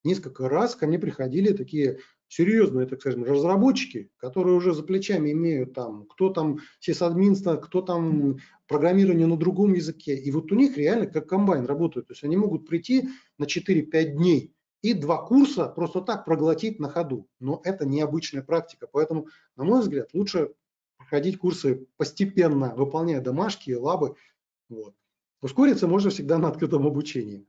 Несколько раз ко мне приходили такие серьезные, так скажем, разработчики, которые уже за плечами имеют там, кто там сисадминство, кто там программирование на другом языке. И вот у них реально как комбайн работает. То есть они могут прийти на 4-5 дней и два курса просто так проглотить на ходу. Но это необычная практика. Поэтому, на мой взгляд, лучше проходить курсы постепенно, выполняя домашки, лабы. Вот. Ускориться можно всегда на открытом обучении.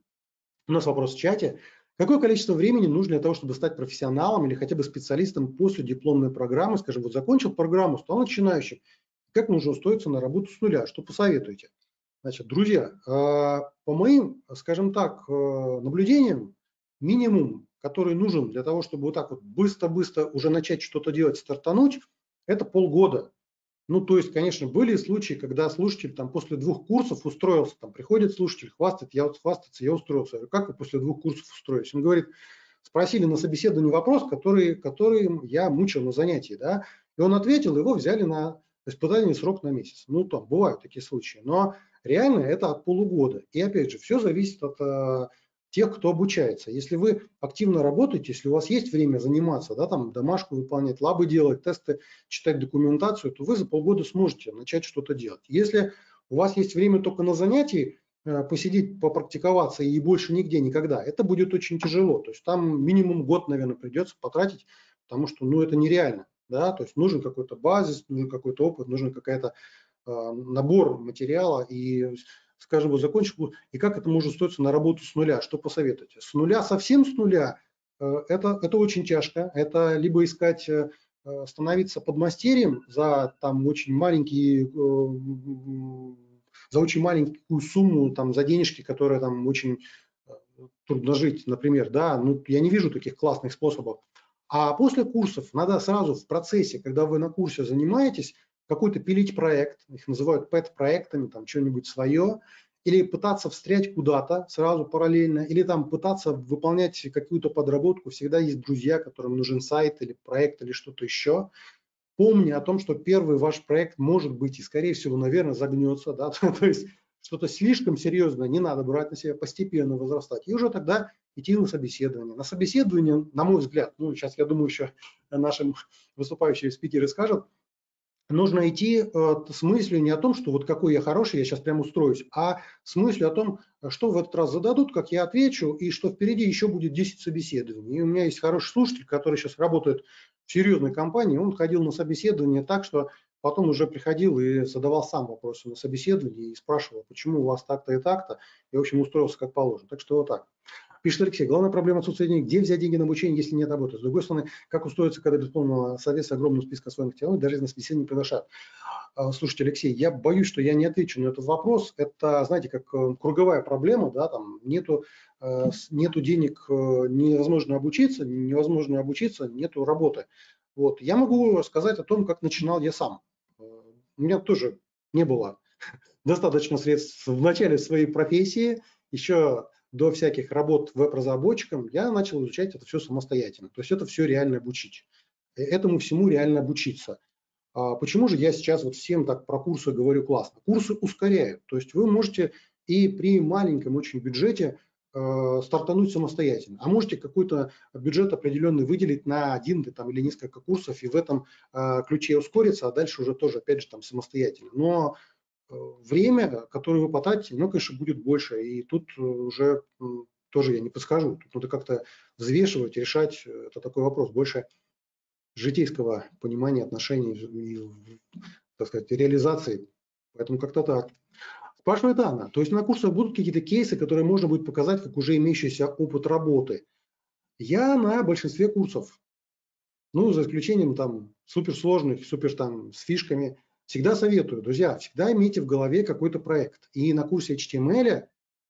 У нас вопрос в чате. Какое количество времени нужно для того, чтобы стать профессионалом или хотя бы специалистом после дипломной программы? Скажем, вот закончил программу, стал начинающим. Как нужно устроиться на работу с нуля? Что посоветуете? Значит, друзья, а, по моим, скажем так, э, наблюдениям, минимум, который нужен для того, чтобы вот так вот быстро-быстро уже начать что-то делать, стартануть, это полгода. Ну, то есть, конечно, были случаи, когда слушатель там после двух курсов устроился, там приходит слушатель, хвастает, я вот хвастаться, я устроился. Я говорю, как вы после двух курсов устроились? Он говорит, спросили на собеседовании вопрос, который, который я мучил на занятии, да, и он ответил, его взяли на испытательный срок на месяц. Ну, там бывают такие случаи, но реально это от полугода. И опять же, все зависит от э, тех, кто обучается. Если вы активно работаете, если у вас есть время заниматься, да, там домашку выполнять, лабы делать, тесты, читать документацию, то вы за полгода сможете начать что-то делать. Если у вас есть время только на занятии, э, посидеть, попрактиковаться и больше нигде никогда, это будет очень тяжело. То есть там минимум год, наверное, придется потратить, потому что ну, это нереально. Да? То есть нужен какой-то базис, нужен какой-то опыт, нужен какой-то э, набор материала. И скажем, вот закончил, и как это может устроиться на работу с нуля, что посоветуете? С нуля, совсем с нуля, э, это, это очень тяжко, это либо искать, э, становиться подмастерьем за там очень маленькие, э, за очень маленькую сумму, там, за денежки, которые там очень трудно жить, например, да, ну, я не вижу таких классных способов. А после курсов надо сразу в процессе, когда вы на курсе занимаетесь, какой-то пилить проект, их называют пэт-проектами, там что-нибудь свое, или пытаться встрять куда-то сразу параллельно, или там пытаться выполнять какую-то подработку. Всегда есть друзья, которым нужен сайт или проект или что-то еще. Помни о том, что первый ваш проект может быть и, скорее всего, наверное, загнется. Да? [laughs] То есть что-то слишком серьезное не надо брать на себя, постепенно возрастать. И уже тогда идти на собеседование. На собеседование, на мой взгляд, ну сейчас я думаю, еще нашим выступающие спикеры скажут, нужно идти э, с мыслью не о том, что вот какой я хороший, я сейчас прям устроюсь, а с мыслью о том, что в этот раз зададут, как я отвечу, и что впереди еще будет 10 собеседований. И у меня есть хороший слушатель, который сейчас работает в серьезной компании, он ходил на собеседование так, что потом уже приходил и задавал сам вопросы на собеседовании и спрашивал, почему у вас так-то и так-то, и, в общем, устроился как положено. Так что вот так. Пишет Алексей, главная проблема отсутствия денег. Где взять деньги на обучение, если нет работы? С другой стороны, как устроиться, когда без полного совета огромного списка освоенных технологий даже на собеседование не приглашают? А, слушайте, Алексей, я боюсь, что я не отвечу на этот вопрос. Это, знаете, как э, круговая проблема, да, там нету, э, нету денег, э, невозможно обучиться, невозможно обучиться, нету работы. Вот. Я могу сказать о том, как начинал я сам. У меня тоже не было [laughs] достаточно средств в начале своей профессии, еще до всяких работ веб-разработчиком, я начал изучать это все самостоятельно. То есть это все реально обучить. Э, этому всему реально обучиться. А почему же я сейчас вот всем так про курсы говорю классно? Курсы ускоряют. То есть вы можете и при маленьком очень бюджете э, стартануть самостоятельно. А можете какой-то бюджет определенный выделить на один там, или несколько курсов и в этом э, ключе ускориться, а дальше уже тоже, опять же, там самостоятельно. Но время, которое вы потратите, ну, конечно, будет больше. И тут уже тоже я не подскажу. Тут надо как-то взвешивать, решать. Это такой вопрос больше житейского понимания отношений и, так сказать, реализации. Поэтому как-то так. Спрашивает Анна, то есть на курсах будут какие-то кейсы, которые можно будет показать как уже имеющийся опыт работы? Я на большинстве курсов, ну, за исключением там суперсложных, супер там с фишками, всегда советую, друзья, всегда имейте в голове какой-то проект. И на курсе HTML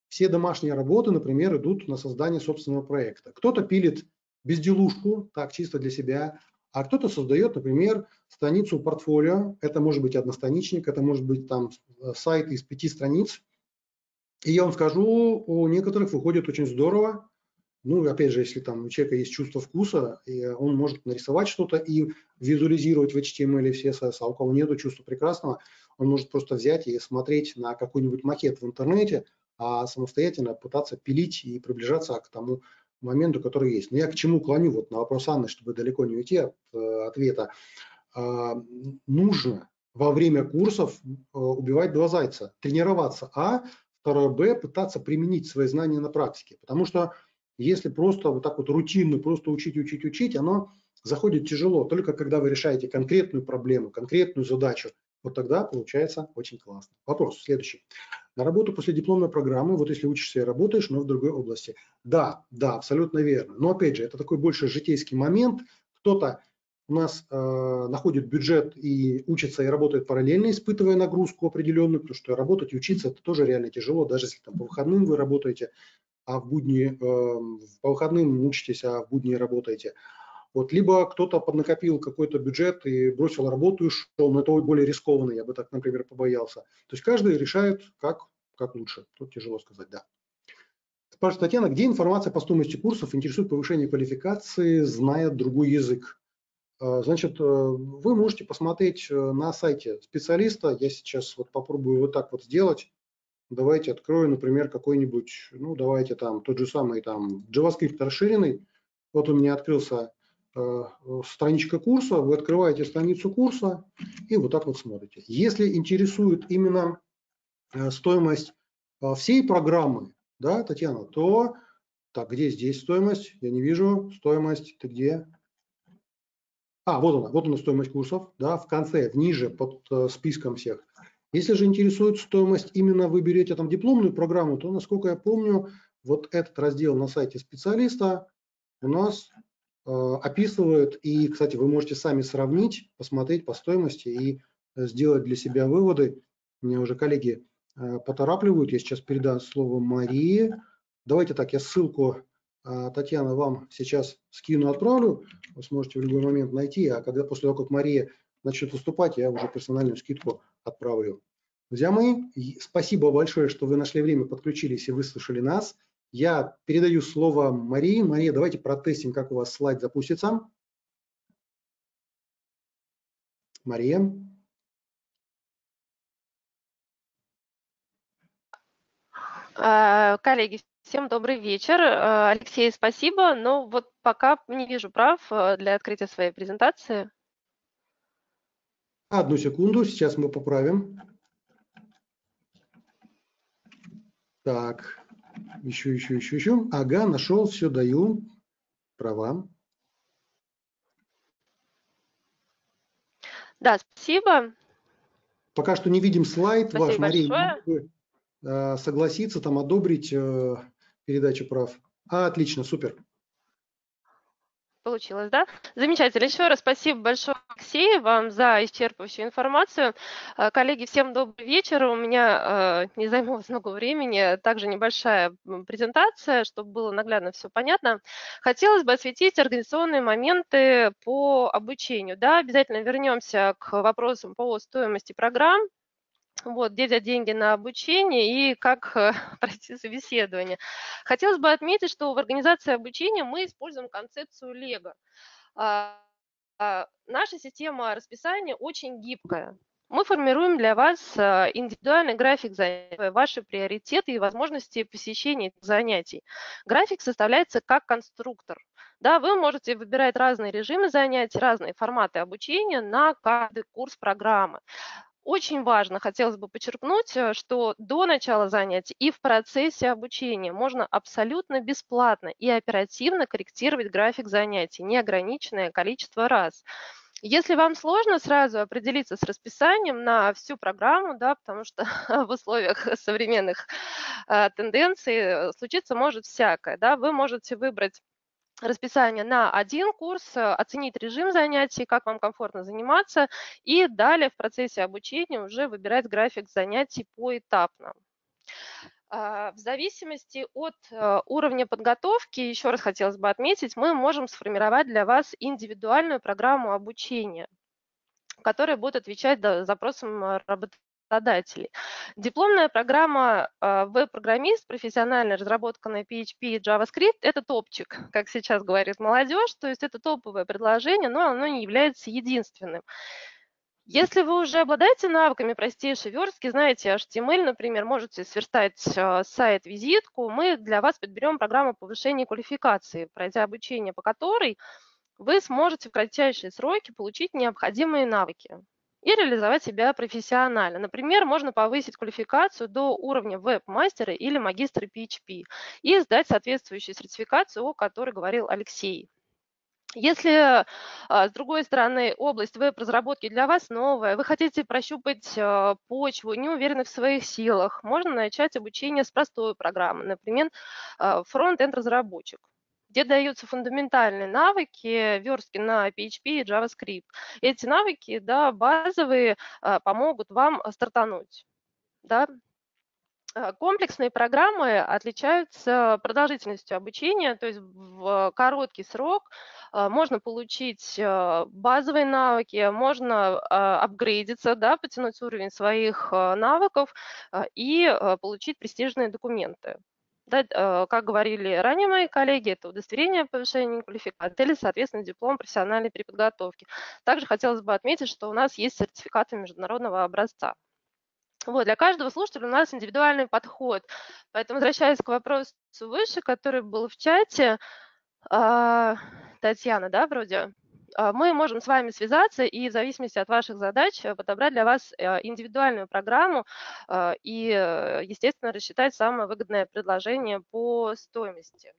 все домашние работы, например, идут на создание собственного проекта. Кто-то пилит безделушку, так, чисто для себя, а кто-то создает, например, страницу портфолио. Это может быть одностраничник, это может быть там э, сайт из пяти страниц. И я вам скажу, у некоторых выходит очень здорово. Ну, опять же, если там у человека есть чувство вкуса, и он может нарисовать что-то и визуализировать в HTML или CSS, а у кого нет чувства прекрасного, он может просто взять и смотреть на какой-нибудь макет в интернете, а самостоятельно пытаться пилить и приближаться к тому моменту, который есть. Но я к чему клоню, вот на вопрос Анны, чтобы далеко не уйти от э, ответа. Э, нужно во время курсов э, убивать два зайца, тренироваться, а второе Б, пытаться применить свои знания на практике. Потому что если просто вот так вот рутинно, просто учить, учить, учить, оно заходит тяжело. Только когда вы решаете конкретную проблему, конкретную задачу, вот тогда получается очень классно. Вопрос следующий. На работу после дипломной программы, вот если учишься и работаешь, но в другой области. Да, да, абсолютно верно. Но опять же, это такой больше житейский момент. Кто-то у нас э, находит бюджет и учится и работает параллельно, испытывая нагрузку определенную, потому что работать и учиться это тоже реально тяжело, даже если там по выходным вы работаете, а в будни э, по выходным учитесь, а в будни работаете. Вот, либо кто-то поднакопил какой-то бюджет и бросил работу и ушел, но это более рискованно, я бы так, например, побоялся. То есть каждый решает, как, как лучше. Тут тяжело сказать, да. Спрашивает Татьяна, где информация по стоимости курсов интересует повышение квалификации, зная другой язык? А, значит, э, вы можете посмотреть э, на сайте специалиста. Я сейчас вот попробую вот так вот сделать. Давайте открою, например, какой-нибудь, ну, давайте там тот же самый там JavaScript расширенный. Вот у меня открылся Э, страничка курса, вы открываете страницу курса и вот так вот смотрите. Если интересует именно э, стоимость э, всей программы, да, Татьяна, то так, где здесь стоимость? Я не вижу. Стоимость, ты где? А, вот она, вот она стоимость курсов, да, в конце, ниже, под списком всех. Если же интересует стоимость, именно вы берете там дипломную программу, то, насколько я помню, вот этот раздел на сайте специалиста у нас Э, описывают. И, кстати, вы можете сами сравнить, посмотреть по стоимости и э, сделать для себя выводы. Меня уже коллеги э, поторапливают. Я сейчас передам слово Марии. Давайте так, я ссылку, Татьяна, вам сейчас скину, отправлю. Вы сможете в любой момент найти. А когда после того, как Мария начнет выступать, я уже персональную скидку отправлю. Друзья мои, спасибо большое, что вы нашли время, подключились и выслушали нас. Я передаю слово Марии. Мария, давайте протестим, как у вас слайд запустится. Мария.
А, коллеги, всем добрый вечер. А, Алексей, спасибо. Но вот пока не вижу прав а, для открытия своей презентации.
Одну секунду, сейчас мы поправим. Так, еще, еще, еще, еще. Ага, нашел, все даю. Права.
Да, спасибо.
Пока что не видим слайд спасибо ваш, Мария. Э, согласиться, там одобрить э, передачу прав. А, отлично, супер.
Получилось, да? Замечательно. Еще раз спасибо большое, Алексей, вам за исчерпывающую информацию. Э, коллеги, всем добрый вечер. У меня э, не займет много времени, также небольшая презентация, чтобы было наглядно все понятно. Хотелось бы осветить организационные моменты по обучению. Да, обязательно вернемся к вопросам по стоимости программ, вот, где взять деньги на обучение и как э, [laughs] пройти собеседование. Хотелось бы отметить, что в организации обучения мы используем концепцию Лего. А, а, наша система расписания очень гибкая. Мы формируем для вас а, индивидуальный график занятий, ваши приоритеты и возможности посещения занятий. График составляется как конструктор. Да, вы можете выбирать разные режимы занятий, разные форматы обучения на каждый курс программы Очень важно, хотелось бы подчеркнуть, э, что до начала занятий и в процессе обучения можно абсолютно бесплатно и оперативно корректировать график занятий, неограниченное количество раз. Если вам сложно сразу определиться с расписанием на всю программу, да, потому что [laughs] в условиях современных э, тенденций э, случиться может всякое, да, вы можете выбрать расписание на один курс, э, оценить режим занятий, как вам комфортно заниматься, и далее в процессе обучения уже выбирать график занятий поэтапно. А, в зависимости от э, уровня подготовки, еще раз хотелось бы отметить, мы можем сформировать для вас индивидуальную программу обучения, которая будет отвечать запросам э, работодателя работодателей. Дипломная программа а, веб-программист, профессиональная разработка на PHP и JavaScript – это топчик, как сейчас говорит молодежь, то есть это топовое предложение, но оно не является единственным. Если вы уже обладаете навыками простейшей верстки, знаете HTML, например, можете сверстать а, сайт-визитку, мы для вас подберем программу повышения квалификации, пройдя обучение по которой вы сможете в кратчайшие сроки получить необходимые навыки и реализовать себя профессионально. Например, можно повысить квалификацию до уровня веб-мастера или магистра PHP и сдать соответствующую сертификацию, о которой говорил Алексей. Если, а, с другой стороны, область веб-разработки для вас новая, вы хотите прощупать а, почву, не уверены в своих силах, можно начать обучение с простой программы, например, а, фронт-энд-разработчик где даются фундаментальные навыки верстки на PHP и JavaScript. Эти навыки, да, базовые, а, помогут вам стартануть. Да, а, Комплексные программы отличаются продолжительностью обучения, то есть в короткий срок а, можно получить базовые навыки, можно апгрейдиться, да, потянуть уровень своих навыков и получить престижные документы. Да, э, как говорили ранее мои коллеги, это удостоверение о повышении квалификации или, соответственно, диплом профессиональной переподготовки. Также хотелось бы отметить, что у нас есть сертификаты международного образца. Вот, для каждого слушателя у нас индивидуальный подход. Поэтому, возвращаясь к вопросу выше, который был в чате, а, Татьяна, да, вроде, мы можем с вами связаться и в зависимости от ваших задач э, подобрать для вас э, индивидуальную программу а, и, э, естественно, рассчитать самое выгодное предложение по стоимости.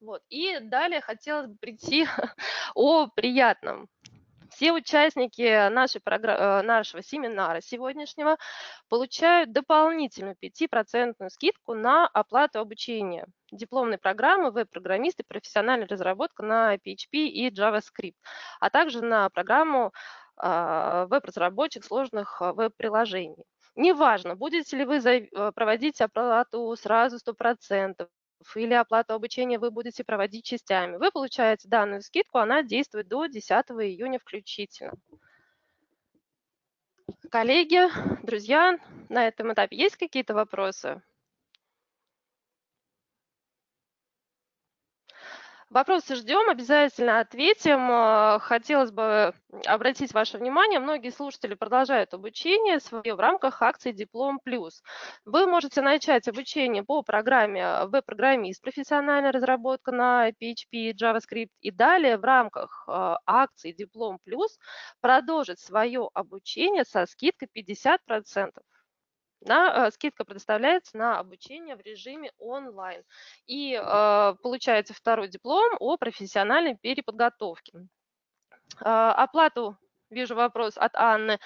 Вот. И далее хотелось бы прийти [laughs] о приятном. Все участники нашей нашего семинара сегодняшнего получают дополнительную 5% скидку на оплату обучения дипломной программы веб-программист и профессиональная разработка на PHP и JavaScript, а также на программу а, веб-разработчик сложных а, веб-приложений. Неважно, будете ли вы э, проводить оплату сразу 100%, или оплату обучения вы будете проводить частями. Вы получаете данную скидку, она действует до 10 июня включительно. Коллеги, друзья, на этом этапе есть какие-то вопросы? Вопросы ждем, обязательно ответим. Э, хотелось бы обратить ваше внимание, многие слушатели продолжают обучение свое в рамках акции «Диплом плюс». Вы можете начать обучение по программе веб-программист, профессиональная разработка на PHP, JavaScript и далее в рамках э, акции «Диплом плюс» продолжить свое обучение со скидкой 50% на, э, скидка предоставляется на обучение в режиме онлайн. И э, получаете второй диплом о профессиональной переподготовке. Э, оплату, вижу вопрос от Анны, э,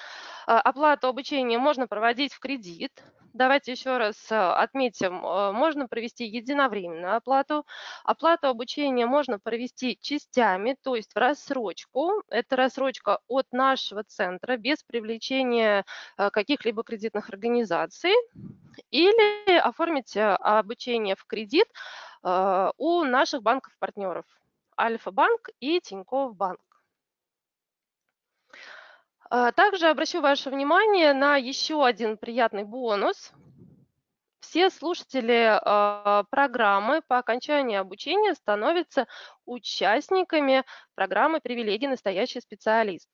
оплату обучения можно проводить в кредит давайте еще раз э, отметим, э, можно провести единовременную оплату. Оплату обучения можно провести частями, то есть в рассрочку. Это рассрочка от нашего центра без привлечения э, каких-либо кредитных организаций. Или оформить обучение в кредит у наших банков-партнеров Альфа-банк и Тинькофф банк. А, также обращу ваше внимание на еще один приятный бонус. Все слушатели а, программы по окончании обучения становятся участниками программы «Привилегий настоящий специалист».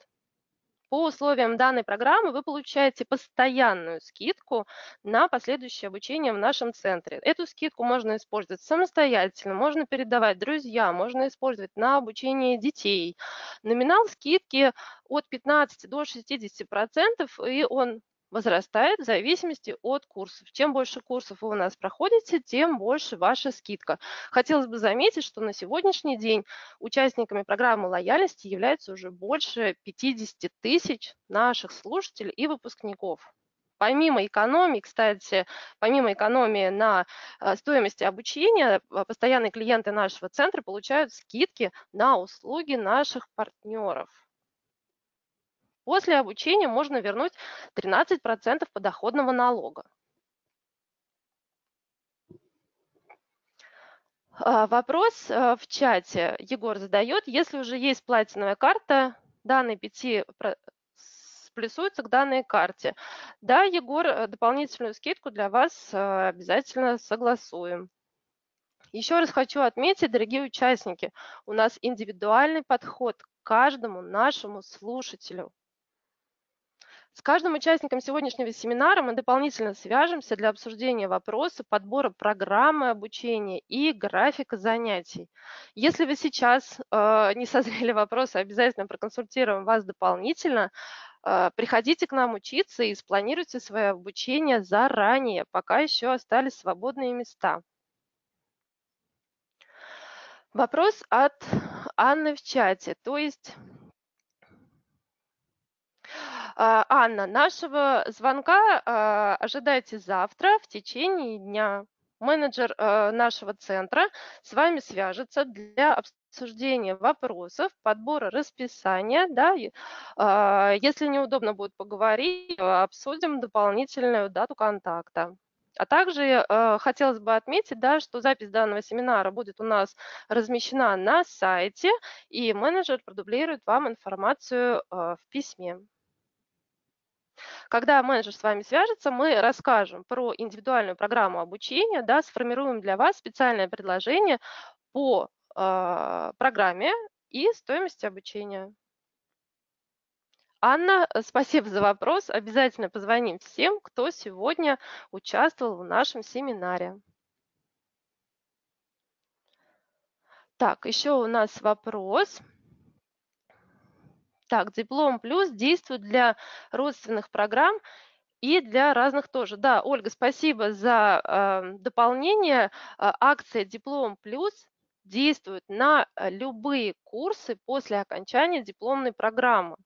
По условиям данной программы вы получаете постоянную скидку на последующее обучение в нашем центре. Эту скидку можно использовать самостоятельно, можно передавать друзьям, можно использовать на обучение детей. Номинал скидки от 15 до 60 процентов, и он возрастает в зависимости от курсов. Чем больше курсов вы у нас проходите, тем больше ваша скидка. Хотелось бы заметить, что на сегодняшний день участниками программы лояльности является уже больше 50 тысяч наших слушателей и выпускников. Помимо экономии, кстати, помимо экономии на э, стоимости обучения, э, постоянные клиенты нашего центра получают скидки на услуги наших партнеров. После обучения можно вернуть 13% подоходного налога. А, вопрос э, в чате Егор задает. Если уже есть платиновая карта, данные 5 плюсуются к данной карте. Да, Егор, э, дополнительную скидку для вас э, обязательно согласуем. Еще раз хочу отметить, дорогие участники, у нас индивидуальный подход к каждому нашему слушателю. С каждым участником сегодняшнего семинара мы дополнительно свяжемся для обсуждения вопроса подбора программы обучения и графика занятий. Если вы сейчас э, не созрели вопросы, обязательно проконсультируем вас дополнительно. Э, приходите к нам учиться и спланируйте свое обучение заранее, пока еще остались свободные места. Вопрос от Анны в чате. То есть Анна, нашего звонка а, ожидайте завтра в течение дня. Менеджер а, нашего центра с вами свяжется для обсуждения вопросов, подбора расписания. Да, если неудобно будет поговорить, обсудим дополнительную дату контакта. А также э, хотелось бы отметить, да, что запись данного семинара будет у нас размещена на сайте, и менеджер продублирует вам информацию э, в письме. Когда менеджер с вами свяжется, мы расскажем про индивидуальную программу обучения, да, сформируем для вас специальное предложение по э, программе и стоимости обучения. Анна, э, спасибо за вопрос. Обязательно позвоним всем, кто сегодня участвовал в нашем семинаре. Так, еще у нас вопрос. Так, диплом плюс действует для родственных программ и для разных тоже. Да, Ольга, спасибо за э, дополнение. Акция Диплом Плюс действует на э, любые курсы после окончания дипломной программы.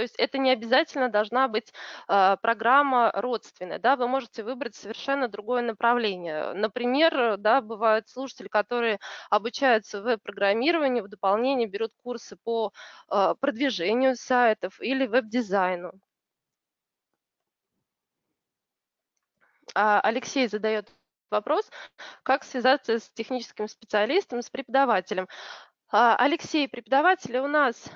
То есть это не обязательно должна быть э, программа родственная. Да? Вы можете выбрать совершенно другое направление. Например, да, бывают слушатели, которые обучаются веб-программированию, в дополнение берут курсы по э, продвижению сайтов или веб-дизайну. А Алексей задает вопрос, как связаться с техническим специалистом, с преподавателем. А, Алексей, преподаватели у нас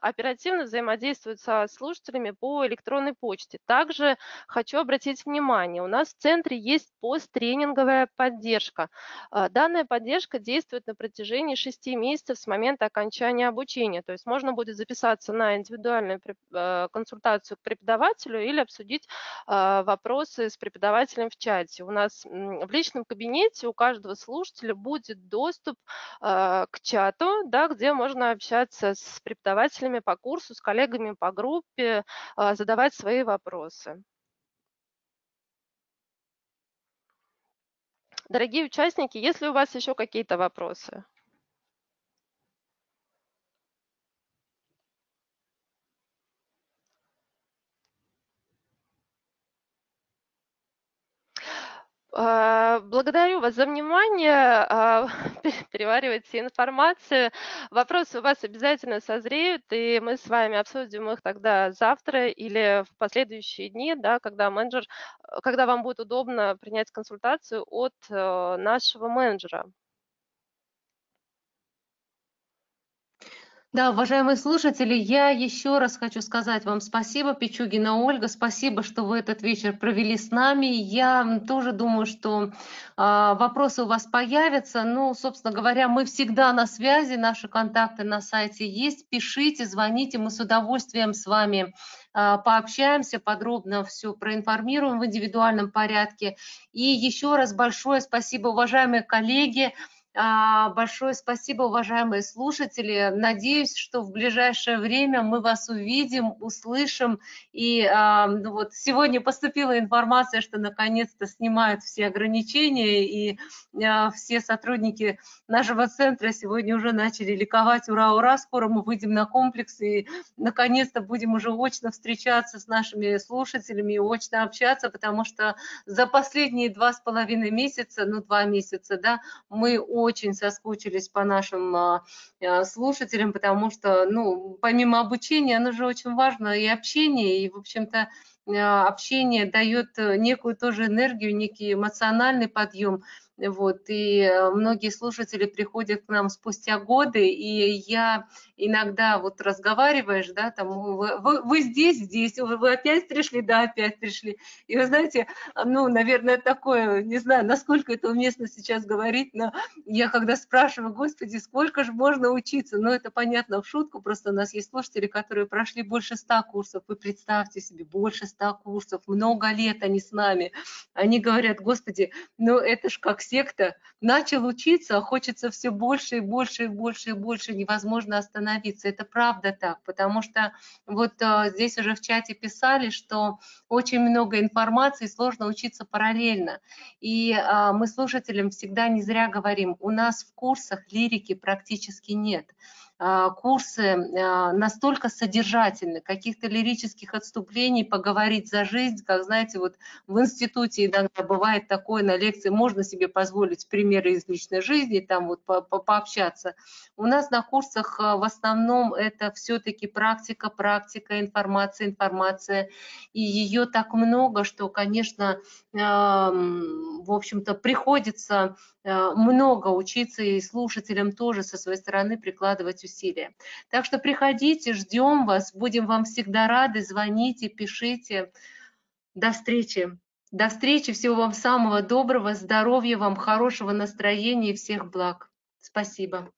оперативно взаимодействуют со слушателями по электронной почте. Также хочу обратить внимание, у нас в центре есть посттренинговая поддержка. А, данная поддержка действует на протяжении 6 месяцев с момента окончания обучения. То есть можно будет записаться на индивидуальную а, консультацию к преподавателю или обсудить а, вопросы с преподавателем в чате. У нас в личном кабинете у каждого слушателя будет доступ к чату, да, где можно общаться с преподавателем учителями по курсу, с коллегами по группе, а, задавать свои вопросы. Дорогие участники, если у вас еще какие-то вопросы? Благодарю вас за внимание. А, [laughs] переваривайте информацию. Вопросы у вас обязательно созреют, и мы с вами обсудим их тогда завтра или в последующие дни, да, когда менеджер, когда вам будет удобно принять консультацию от э, нашего менеджера.
Да, уважаемые слушатели, я еще раз хочу сказать вам спасибо, Пичугина Ольга, спасибо, что вы этот вечер провели с нами. Я тоже думаю, что э, вопросы у вас появятся. Ну, собственно говоря, мы всегда на связи, наши контакты на сайте есть. Пишите, звоните, мы с удовольствием с вами пообщаемся, подробно все проинформируем в индивидуальном порядке. И еще раз большое спасибо, уважаемые коллеги, а, большое спасибо, уважаемые слушатели. Надеюсь, что в ближайшее время мы вас увидим, услышим. И а, ну вот сегодня поступила информация, что наконец-то снимают все ограничения, и а, все сотрудники нашего центра сегодня уже начали ликовать. Ура, ура, скоро мы выйдем на комплекс и наконец-то будем уже очно встречаться с нашими слушателями и очно общаться, потому что за последние два с половиной месяца, ну два месяца, да, мы очень соскучились по нашим а, а, слушателям, потому что, ну, помимо обучения, оно же очень важно и общение, и, в общем-то, а, общение дает некую тоже энергию, некий эмоциональный подъем. Вот, и многие слушатели приходят к нам спустя годы, и я иногда вот разговариваешь, да, там, вы, вы, вы здесь, здесь, вы, вы опять пришли, да, опять пришли. И вы знаете, ну, наверное, такое, не знаю, насколько это уместно сейчас говорить, но я когда спрашиваю, господи, сколько же можно учиться, ну, это понятно в шутку, просто у нас есть слушатели, которые прошли больше ста курсов, вы представьте себе, больше ста курсов, много лет они с нами. Они говорят, господи, ну, это ж как секта, начал учиться, а хочется все больше и больше и больше и больше, невозможно остановиться. Это правда так, потому что вот э, здесь уже в чате писали, что очень много информации, сложно учиться параллельно. И э, мы слушателям всегда не зря говорим, у нас в курсах лирики практически нет. А, курсы а, настолько содержательны, каких-то лирических отступлений, поговорить за жизнь, как, знаете, вот в институте иногда бывает такое на лекции, можно себе позволить примеры из личной жизни, там вот по -по пообщаться. У нас на курсах а, в основном это все-таки практика, практика, информация, информация, и ее так много, что, конечно, в общем-то, приходится много учиться и слушателям тоже со своей стороны прикладывать усилия. Так что приходите, ждем вас, будем вам всегда рады, звоните, пишите. До встречи. До встречи, всего вам самого доброго, здоровья вам, хорошего настроения и всех благ. Спасибо.